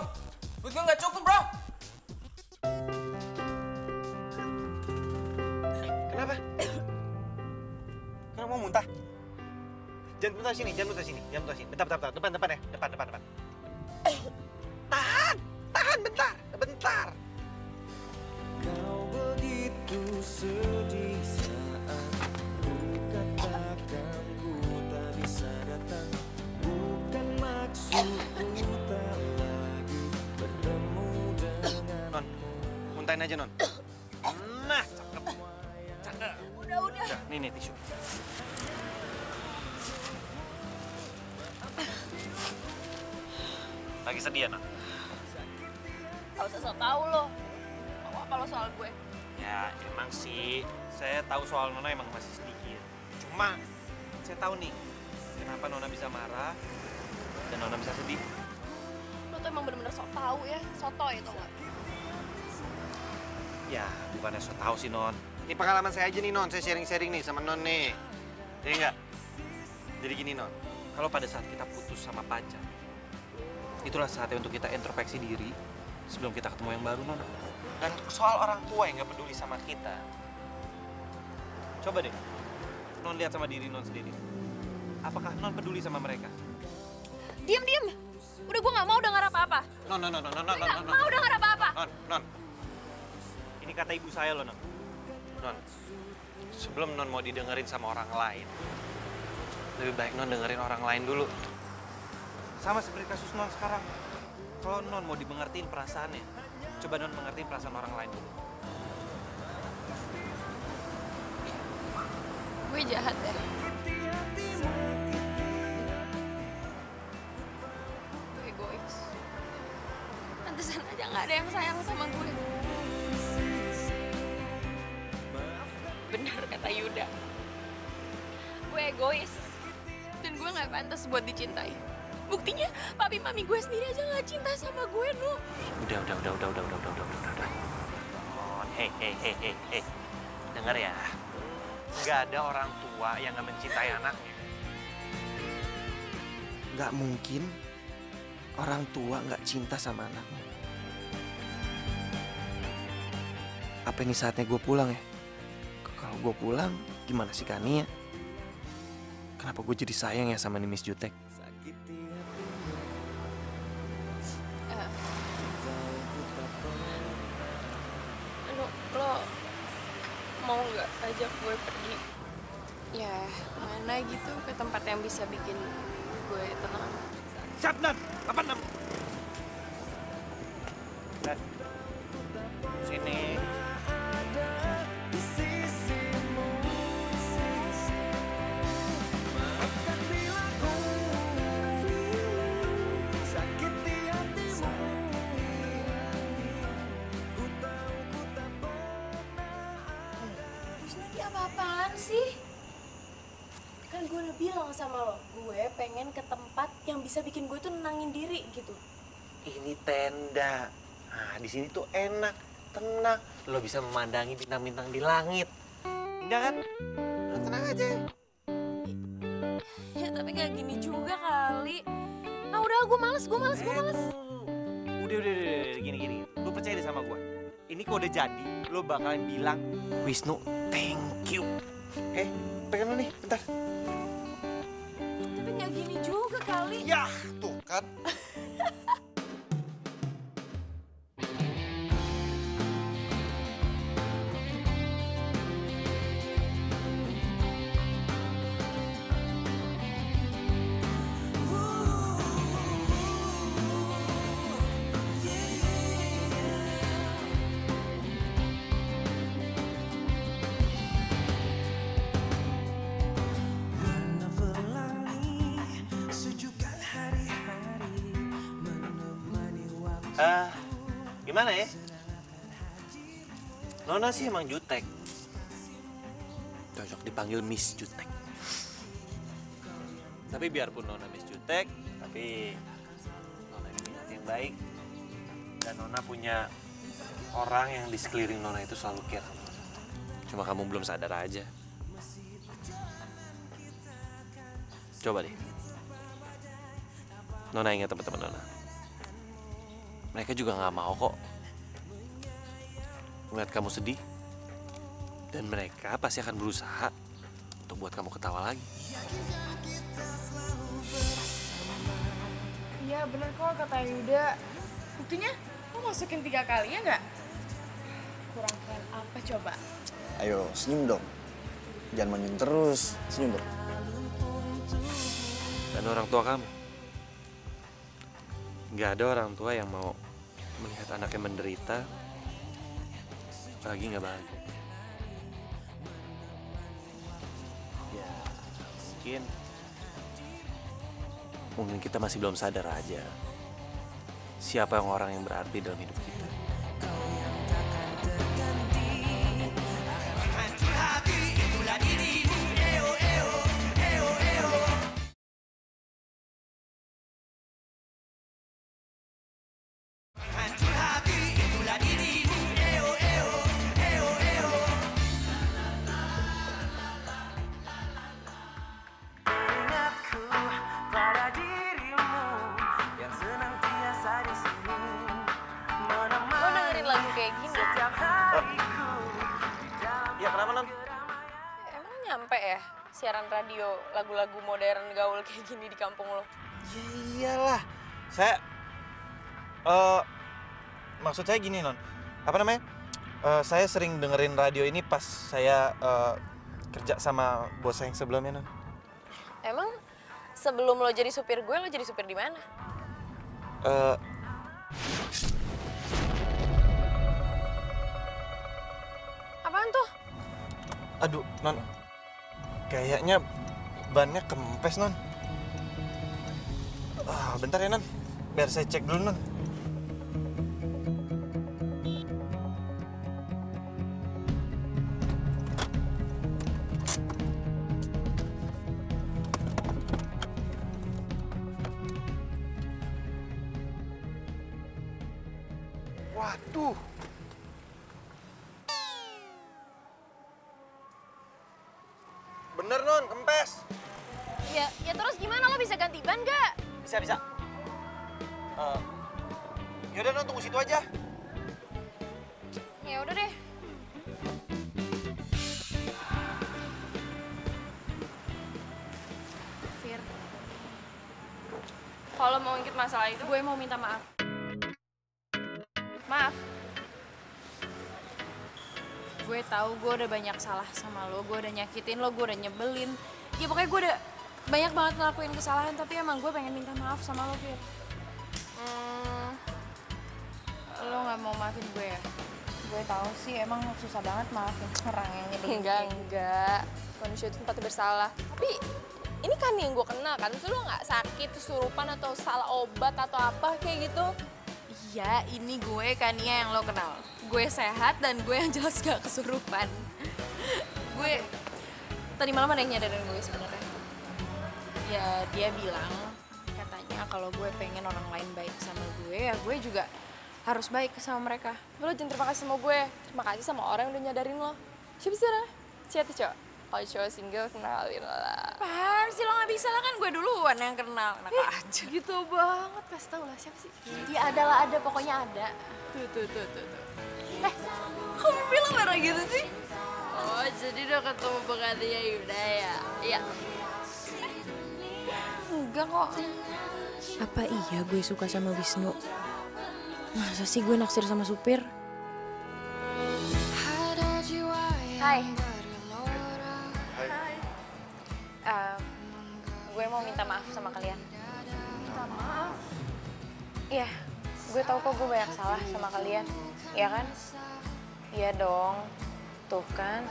duit gue gak cukup bro. Kenapa? Kenapa mau muntah? Jangan muntah sini, jangan muntah sini, jangan muntah sini. Bentar, bentar, bentar. Depan, depan. Depan, depan, bukannya so tahu sih, Non. Ini pengalaman saya aja nih, Non. Saya sharing-sharing nih sama Non nih. Ya enggak? Jadi gini, Non. Kalau pada saat kita putus sama pacar, itulah saatnya untuk kita introspeksi diri sebelum kita ketemu yang baru, Non. Dan soal orang tua yang nggak peduli sama kita, coba deh, Non lihat sama diri Non sendiri. Apakah Non peduli sama mereka? Diam, diam. Udah gue gak mau denger apa-apa. Non, non, non, non, non, non, gak non, mau denger apa-apa. Non, non. Ini kata ibu saya loh, Non. Non, sebelum Non mau didengerin sama orang lain, lebih baik Non dengerin orang lain dulu. Sama seperti kasus Non sekarang. Kalau Non mau dimengertiin perasaannya, coba Non mengertiin perasaan orang lain dulu. Gue jahat ya. Gue egois. Pantesan aja gak ada yang sayang sama gue. Benar kata Yuda. Gue egois. Dan gue gak pantas buat dicintai. Buktinya papi mami gue sendiri aja gak cinta sama gue, Nu. Udah, udah, udah, udah, udah, udah, udah, udah, udah, udah. Non, hei, hei, hei, hei, hei. Dengar ya. Nggak ada orang tua yang nggak mencintai anaknya. Nggak mungkin orang tua nggak cinta sama anaknya. Apa ini saatnya gue pulang ya? Kalau gue pulang, gimana sih Kania? Kenapa gue jadi sayang ya sama nih Miss Jutek? Eh. Lo, lo mau nggak ajak gue pergi? Ya, mana gitu ke tempat yang bisa bikin gue tenang. Siap, Nan. 86. Ini tenda. Nah, di sini tuh enak, tenang. Lo bisa memandangi bintang-bintang di langit. Indah kan? Lo tenang aja. Ya tapi gak gini juga kali. Ah udah, gue males, gue males, gue males. Udah, udah, udah, udah, gini, gini. Lo percaya deh sama gue. Ini kalau udah jadi, lo bakalan bilang, Wisnu, thank you. Eh, pengen lo nih, bentar. Tapi gak gini juga kali. Ya, tuh kan. Nona sih emang jutek. Cocok dipanggil Miss Jutek. Tapi biarpun Nona Miss Jutek, tapi Nona ini anak yang baik. Dan Nona punya orang yang di sekeliling Nona itu selalu care. Cuma kamu belum sadar aja. Coba deh. Nona ingat teman-teman Nona. Mereka juga nggak mau kok melihat kamu sedih. Dan mereka pasti akan berusaha untuk buat kamu ketawa lagi. Iya bener kok kata Yuda. Buktinya lo masukin tiga kali ya nggak? Kurang keren apa coba? Ayo, senyum dong. Jangan manyun terus. Senyum dong. Dan orang tua kamu. Nggak ada orang tua yang mau melihat anaknya menderita lagi nggak bahagia. Ya, mungkin mungkin kita masih belum sadar aja siapa yang orang yang berarti dalam hidup kita. Kayak gini di kampung lo? Ya iyalah. Saya eh maksud saya gini non. Apa namanya? Eh, saya sering dengerin radio ini pas saya eh, kerja sama bos saya yang sebelumnya non. Emang sebelum lo jadi supir gue, lo jadi supir di mana? Eh, Apaan tuh? aduh non. Kayaknya bannya kempes non. Ah, bentar ya non. Biar saya cek dulu non. Waduh. Bisa, bisa. Eh, yaudah non, tunggu situ aja. Ya udah deh. Fir. Kalau mau ngikut masalah itu, gue mau minta maaf. Maaf. Gue tahu gue udah banyak salah sama lo, gue udah nyakitin lo, gue udah nyebelin. Ya pokoknya gue udah banyak banget ngelakuin kesalahan, tapi emang gue pengen minta maaf sama lo, Fir. Hmm, lo nggak mau maafin gue ya? Gue tahu sih emang susah banget maafin orang yang nyebelin. Enggak, enggak. Manusia itu tempatnya bersalah. Tapi ini kan yang gue kenal kan, terus lo nggak sakit, kesurupan atau salah obat atau apa kayak gitu? Iya, ini gue Kania yang lo kenal. Gue sehat dan gue yang jelas gak kesurupan. gue tadi malam ada yang nyadarin gue sebenarnya. Ya dia bilang katanya kalau gue pengen orang lain baik sama gue ya gue juga harus baik sama mereka. Lo jangan terima kasih sama gue. Terima kasih sama orang yang udah nyadarin lo. Siapa sih, Ra? Siapa tuh, cowok? Kalau cowok single, kenalin lah. Apaan sih lo gak bisa lah kan gue duluan yang kenal. Enak Eh, aja. Gitu banget, kasih tau lah siapa sih? Dia ada lah, ada. Pokoknya ada. Tuh, tuh, tuh, tuh, tuh. Eh, kamu bilang merah gitu sih? Oh, jadi udah ketemu penggantinya Yuda ya? Iya. Enggak kok. Apa iya gue suka sama Wisnu? Masa sih gue naksir sama supir? Hai. Eh, gue mau minta maaf sama kalian. Minta maaf. Iya, gue tahu kok gue banyak salah sama kalian. Iya kan? Iya dong. Tuh kan.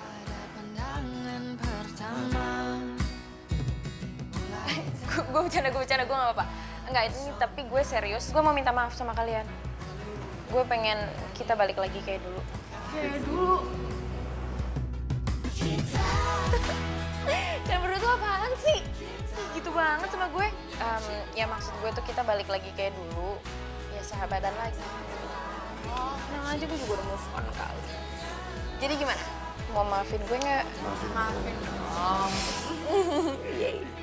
gue gue bercanda, gue bercanda, gue gak apa-apa. Enggak, ini tapi gue serius. Gue mau minta maaf sama kalian. Gue pengen kita balik lagi kayak dulu. Kayak dulu. Yang berdua tuh apaan sih? Gitu banget sama gue. Em, ya maksud gue tuh kita balik lagi kayak dulu. Ya sahabatan lagi. Oh, tenang aja gue juga udah move on kali. Jadi gimana? Mau maafin gue nggak? Maafin. Maafin dong.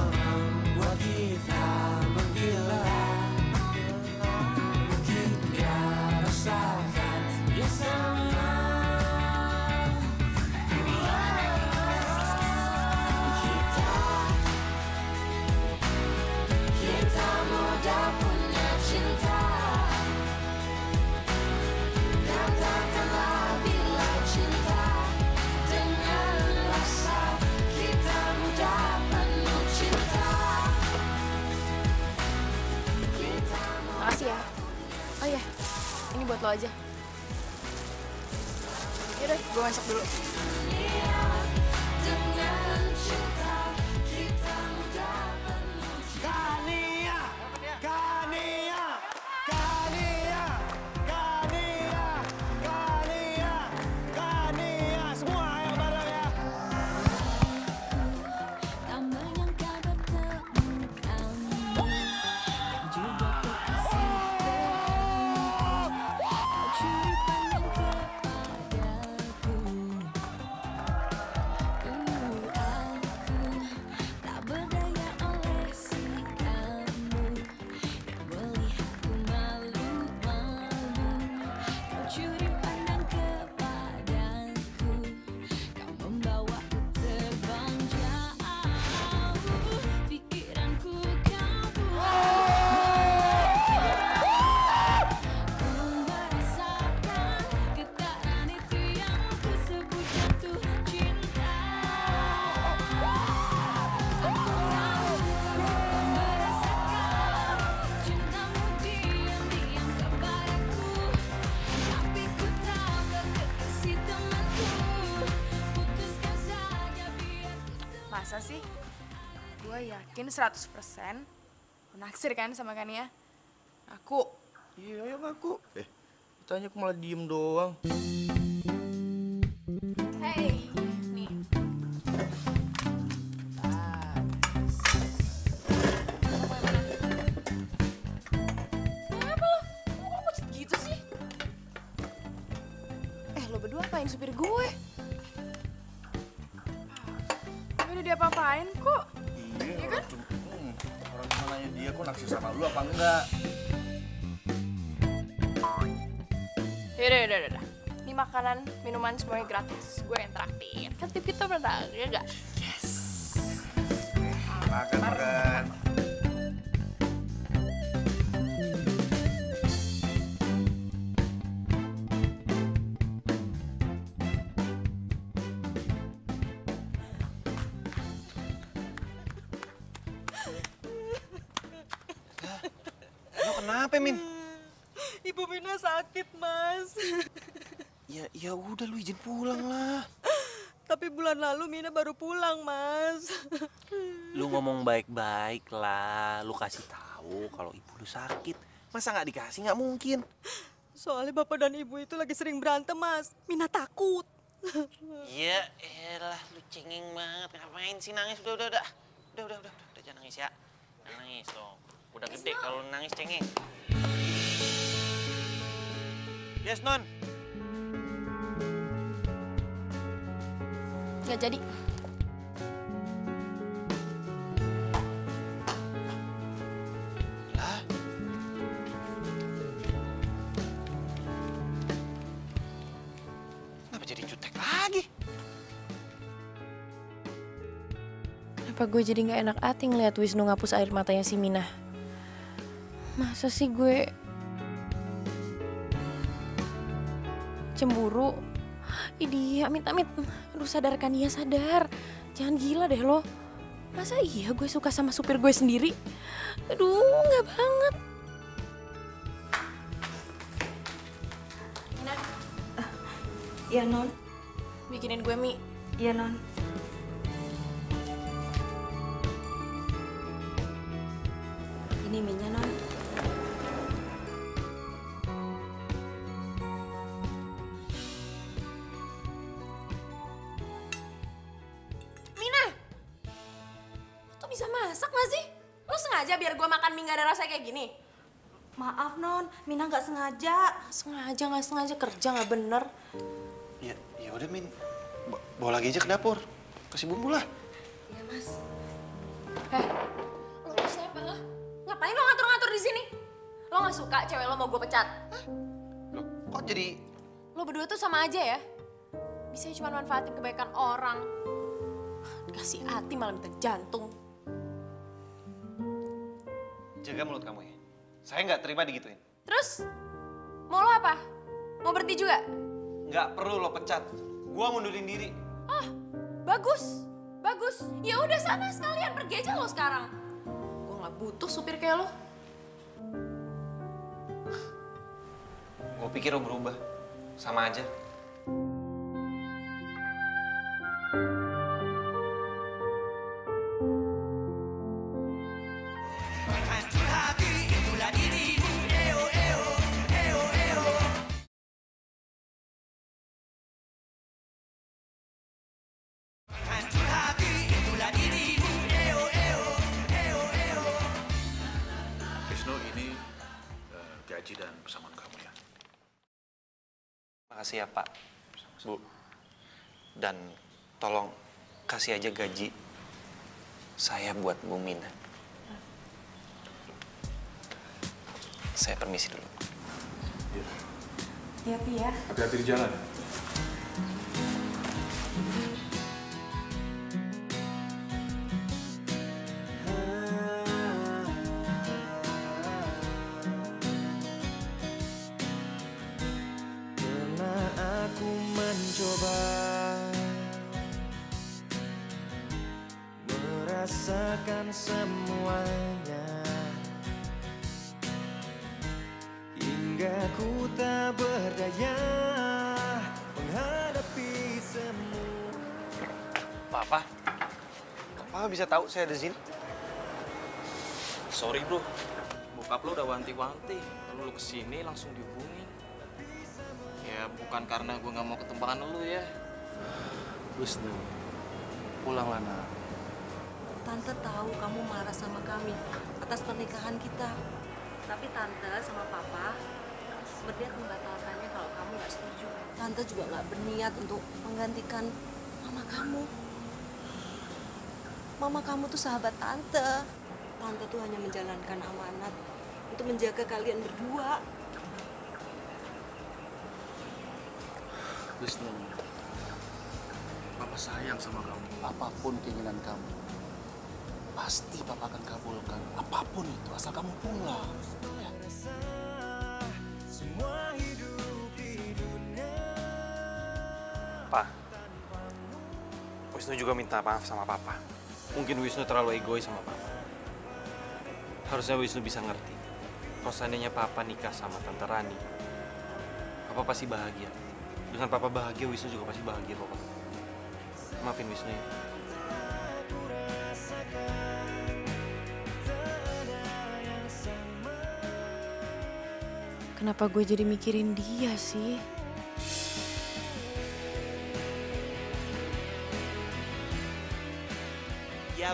lo aja. Yaudah, gue masak dulu. 100% lo naksir kan sama Kania? Aku. Iya, ayo ngaku. Eh, tanya aku malah diem doang. Makanan, minuman semuanya gratis. Gue yang traktir. Kan tip kita menang, ya gak? Udah lu izin pulang lah. Tapi bulan lalu Mina baru pulang, Mas. Lu ngomong baik-baik lah. Lu kasih tahu kalau ibu lu sakit. Masa nggak dikasih? Nggak mungkin. Soalnya bapak dan ibu itu lagi sering berantem, Mas. Mina takut. Ya elah, lu cengeng banget. Ngapain sih nangis? Udah, udah, udah. Udah, udah, udah. Udah, jangan nangis ya. Jangan nangis dong. Udah gede kalau nangis cengeng. Yes, Non. Gak jadi. Lah. Kenapa jadi jutek lagi? Kenapa gue jadi nggak enak hati ngeliat Wisnu ngapus air matanya si Mina? Masa sih gue cemburu? Idi, amit-amit. Aduh sadarkan dia sadar. Jangan gila deh lo. Masa iya gue suka sama supir gue sendiri? Aduh, nggak banget. Iya, Non. bikinin gue mie. Iya, Non. Sengaja biar gue makan mie gak ada rasa kayak gini? Maaf, Non. Mina nggak sengaja. Sengaja nggak sengaja kerja nggak bener. Ya, ya udah Min. Ba- Bawa lagi aja ke dapur. Kasih bumbu lah. Iya, Mas. Eh, lo tuh siapa lo? Ngapain lo ngatur-ngatur di sini? Lo nggak suka cewek lo mau gue pecat? Kok jadi Lo berdua tuh sama aja ya? Bisa cuma manfaatin kebaikan orang. Dikasih hati malah minta jantung. Jaga mulut kamu ya? Saya nggak terima digituin. Terus, mau lo apa? Mau berhenti juga? Nggak perlu lo pecat. Gua mundurin diri. Ah, bagus, bagus. Ya udah sana sekalian pergi aja lo sekarang. Gue nggak butuh supir kayak lo. Gue pikir lo berubah. Sama aja. Makasih ya Pak, Bu. Dan tolong kasih aja gaji saya buat Bu Mina. Saya permisi dulu. Hati-hati ya. Hati-hati di jalan. Tahu saya ada sini? Sorry bro, bokap lo udah wanti-wanti. Kalau lo ke sini langsung dihubungin. Ya bukan karena gue nggak mau ketempangan lo ya. Wisnu, pulanglah nak. Tante tahu kamu marah sama kami atas pernikahan kita. Tapi Tante sama Papa berniat membatalkannya kalau kamu nggak setuju. Tante juga nggak berniat untuk menggantikan mama kamu. Mama kamu tuh sahabat Tante. Tante tuh hanya menjalankan amanat untuk menjaga kalian berdua. Wisnu, Papa sayang sama kamu. Apa pun keinginan kamu, pasti Papa akan kabulkan. Apa pun itu, asal kamu pulang. Ya. Semua hidup di dunia Pak, Wisnu juga minta maaf sama Papa. Mungkin Wisnu terlalu egois sama Papa. Harusnya Wisnu bisa ngerti. Kalau seandainya Papa nikah sama Tante Rani, Papa pasti bahagia. Dengan papa bahagia, Wisnu juga pasti bahagia. Pak. Maafin Wisnu ya. Kenapa gue jadi mikirin dia sih?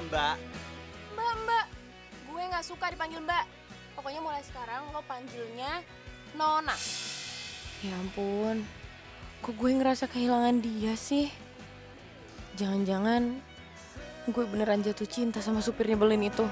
Mbak. Mbak, mbak. Gue nggak suka dipanggil mbak. Pokoknya mulai sekarang lo panggilnya Nona. Ya ampun. Kok gue ngerasa kehilangan dia sih? Jangan-jangan gue beneran jatuh cinta sama supir nyebelin itu.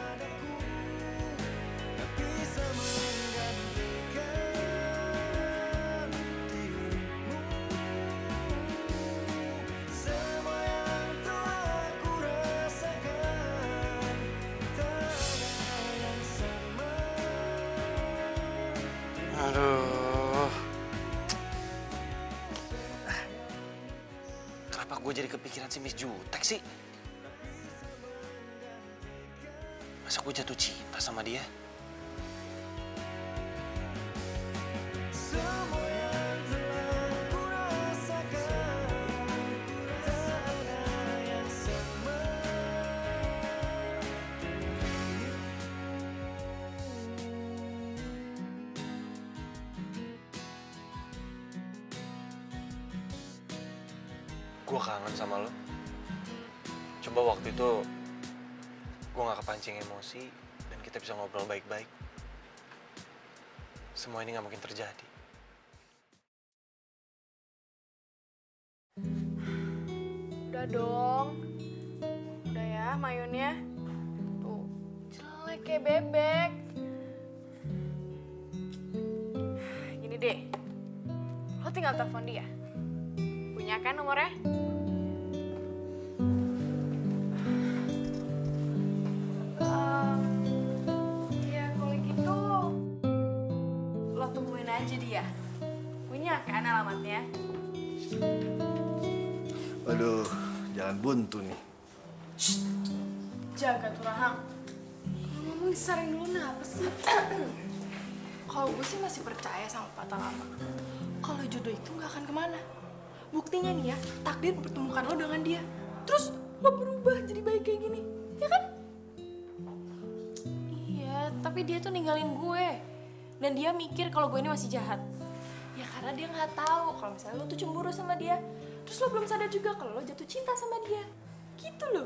Dong. Udah ya mayonnya. Tuh, jelek kayak bebek. Gini deh. Lo tinggal telepon dia. Punya kan nomornya? Buntu nih. Jaga tuh Rahang. Ngomong disaring dulu kenapa sih? Kalau gue sih masih percaya sama patah lama. Kalau jodoh itu nggak akan ke mana. Buktinya nih ya, takdir mempertemukan lo dengan dia. Terus lo berubah jadi baik kayak gini, ya kan? Iya, tapi dia tuh ninggalin gue. Dan dia mikir kalau gue ini masih jahat. Ya karena dia nggak tahu kalau misalnya lo tuh cemburu sama dia. Terus lo belum sadar juga kalau lo jatuh cinta sama dia. Gitu loh.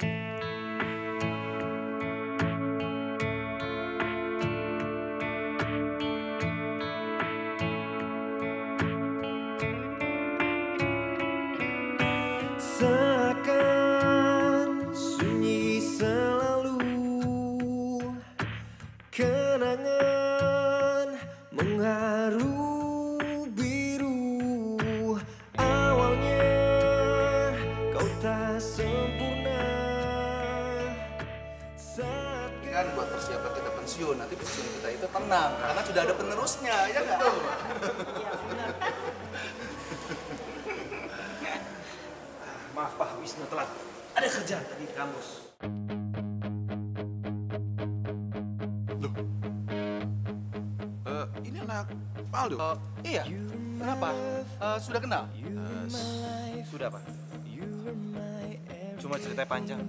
Iya. Kenapa? Eh, sudah kenal? Eh, sudah Pak. Cuma ceritanya panjang.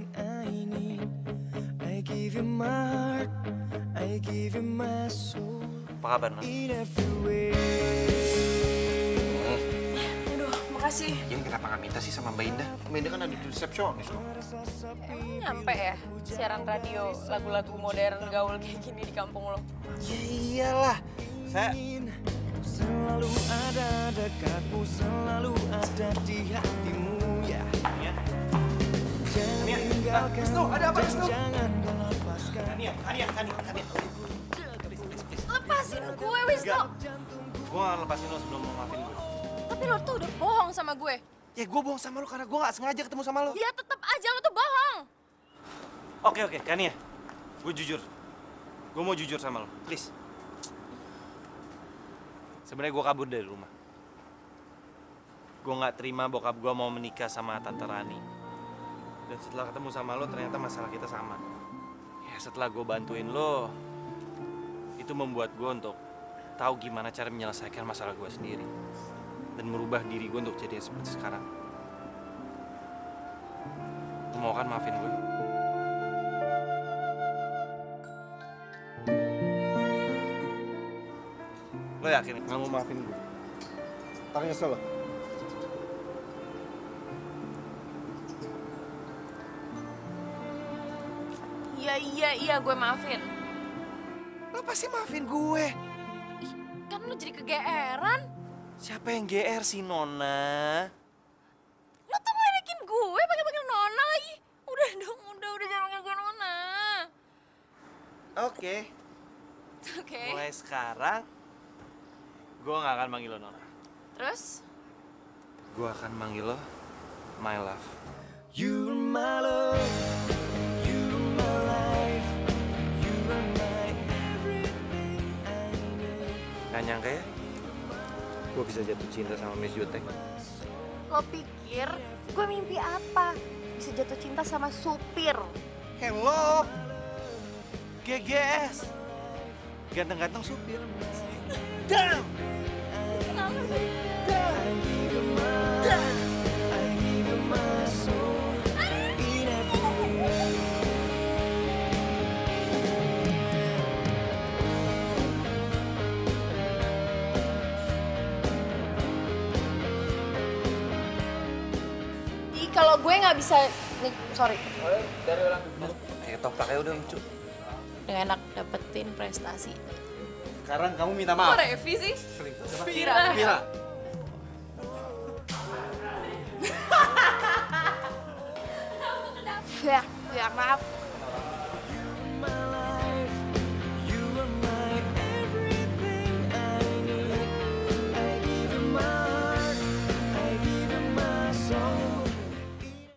Apa kabar, every way. Aduh, makasih. Ini kenapa nggak minta sih sama Mbak Indah? Mbak Indah kan ada di resepsionis loh. Emang nyampe ya siaran radio lagu-lagu modern gaul kayak gini di kampung lo? Ya iyalah. Saya Selalu ada dekatmu, selalu ada di hatimu ya. Jangan tinggalkan, Wisnu, ada apa, Wisnu? jangan kau lepaskan. Kania, Kania, Kania, Kania. Lepasin gue, Wisnu. Gue gak lepasin lo sebelum mau maafin gue. Tapi lo tuh udah bohong sama gue. Ya gue bohong sama lo karena gue gak sengaja ketemu sama lo. Ya tetap aja lo tuh bohong. Oke, oke, Kania. Gue jujur. Gue mau jujur sama lo, please. Sebenarnya gue kabur dari rumah. Gue nggak terima bokap gue mau menikah sama Tante Rani. Dan setelah ketemu sama lo, ternyata masalah kita sama. Ya setelah gue bantuin lo, itu membuat gue untuk tahu gimana cara menyelesaikan masalah gue sendiri. dan merubah diri gue untuk jadi seperti sekarang. Mau kan maafin gue? Lo yakin nggak mau maafin gue? Tak nyesel lo. Iya, iya, iya, gue maafin. Lo pasti maafin gue. Kan lu jadi kegeeran. Siapa yang GR sih, Nona? Lu tuh ngeledekin gue panggil-panggil Nona lagi. Udah dong, udah, udah jangan panggil gue Nona. Oke. Oke. Mulai sekarang, gue nggak akan manggil lo Nona. Terus? Gue akan manggil lo My Love. You are my love, my life, my everything I. Gak nyangka ya, gue bisa jatuh cinta sama Miss Jutek. Lo pikir gue mimpi apa? Bisa jatuh cinta sama supir. Hello, GGS, ganteng-ganteng supir. Kalau gue nggak bisa, nih, sorry. Dari ulang. Kayak topraknya udah lucu. Udah enak dapetin prestasi. Sekarang kamu minta Kok maaf. Revi sih? Vira. Vira. Ya, ya maaf.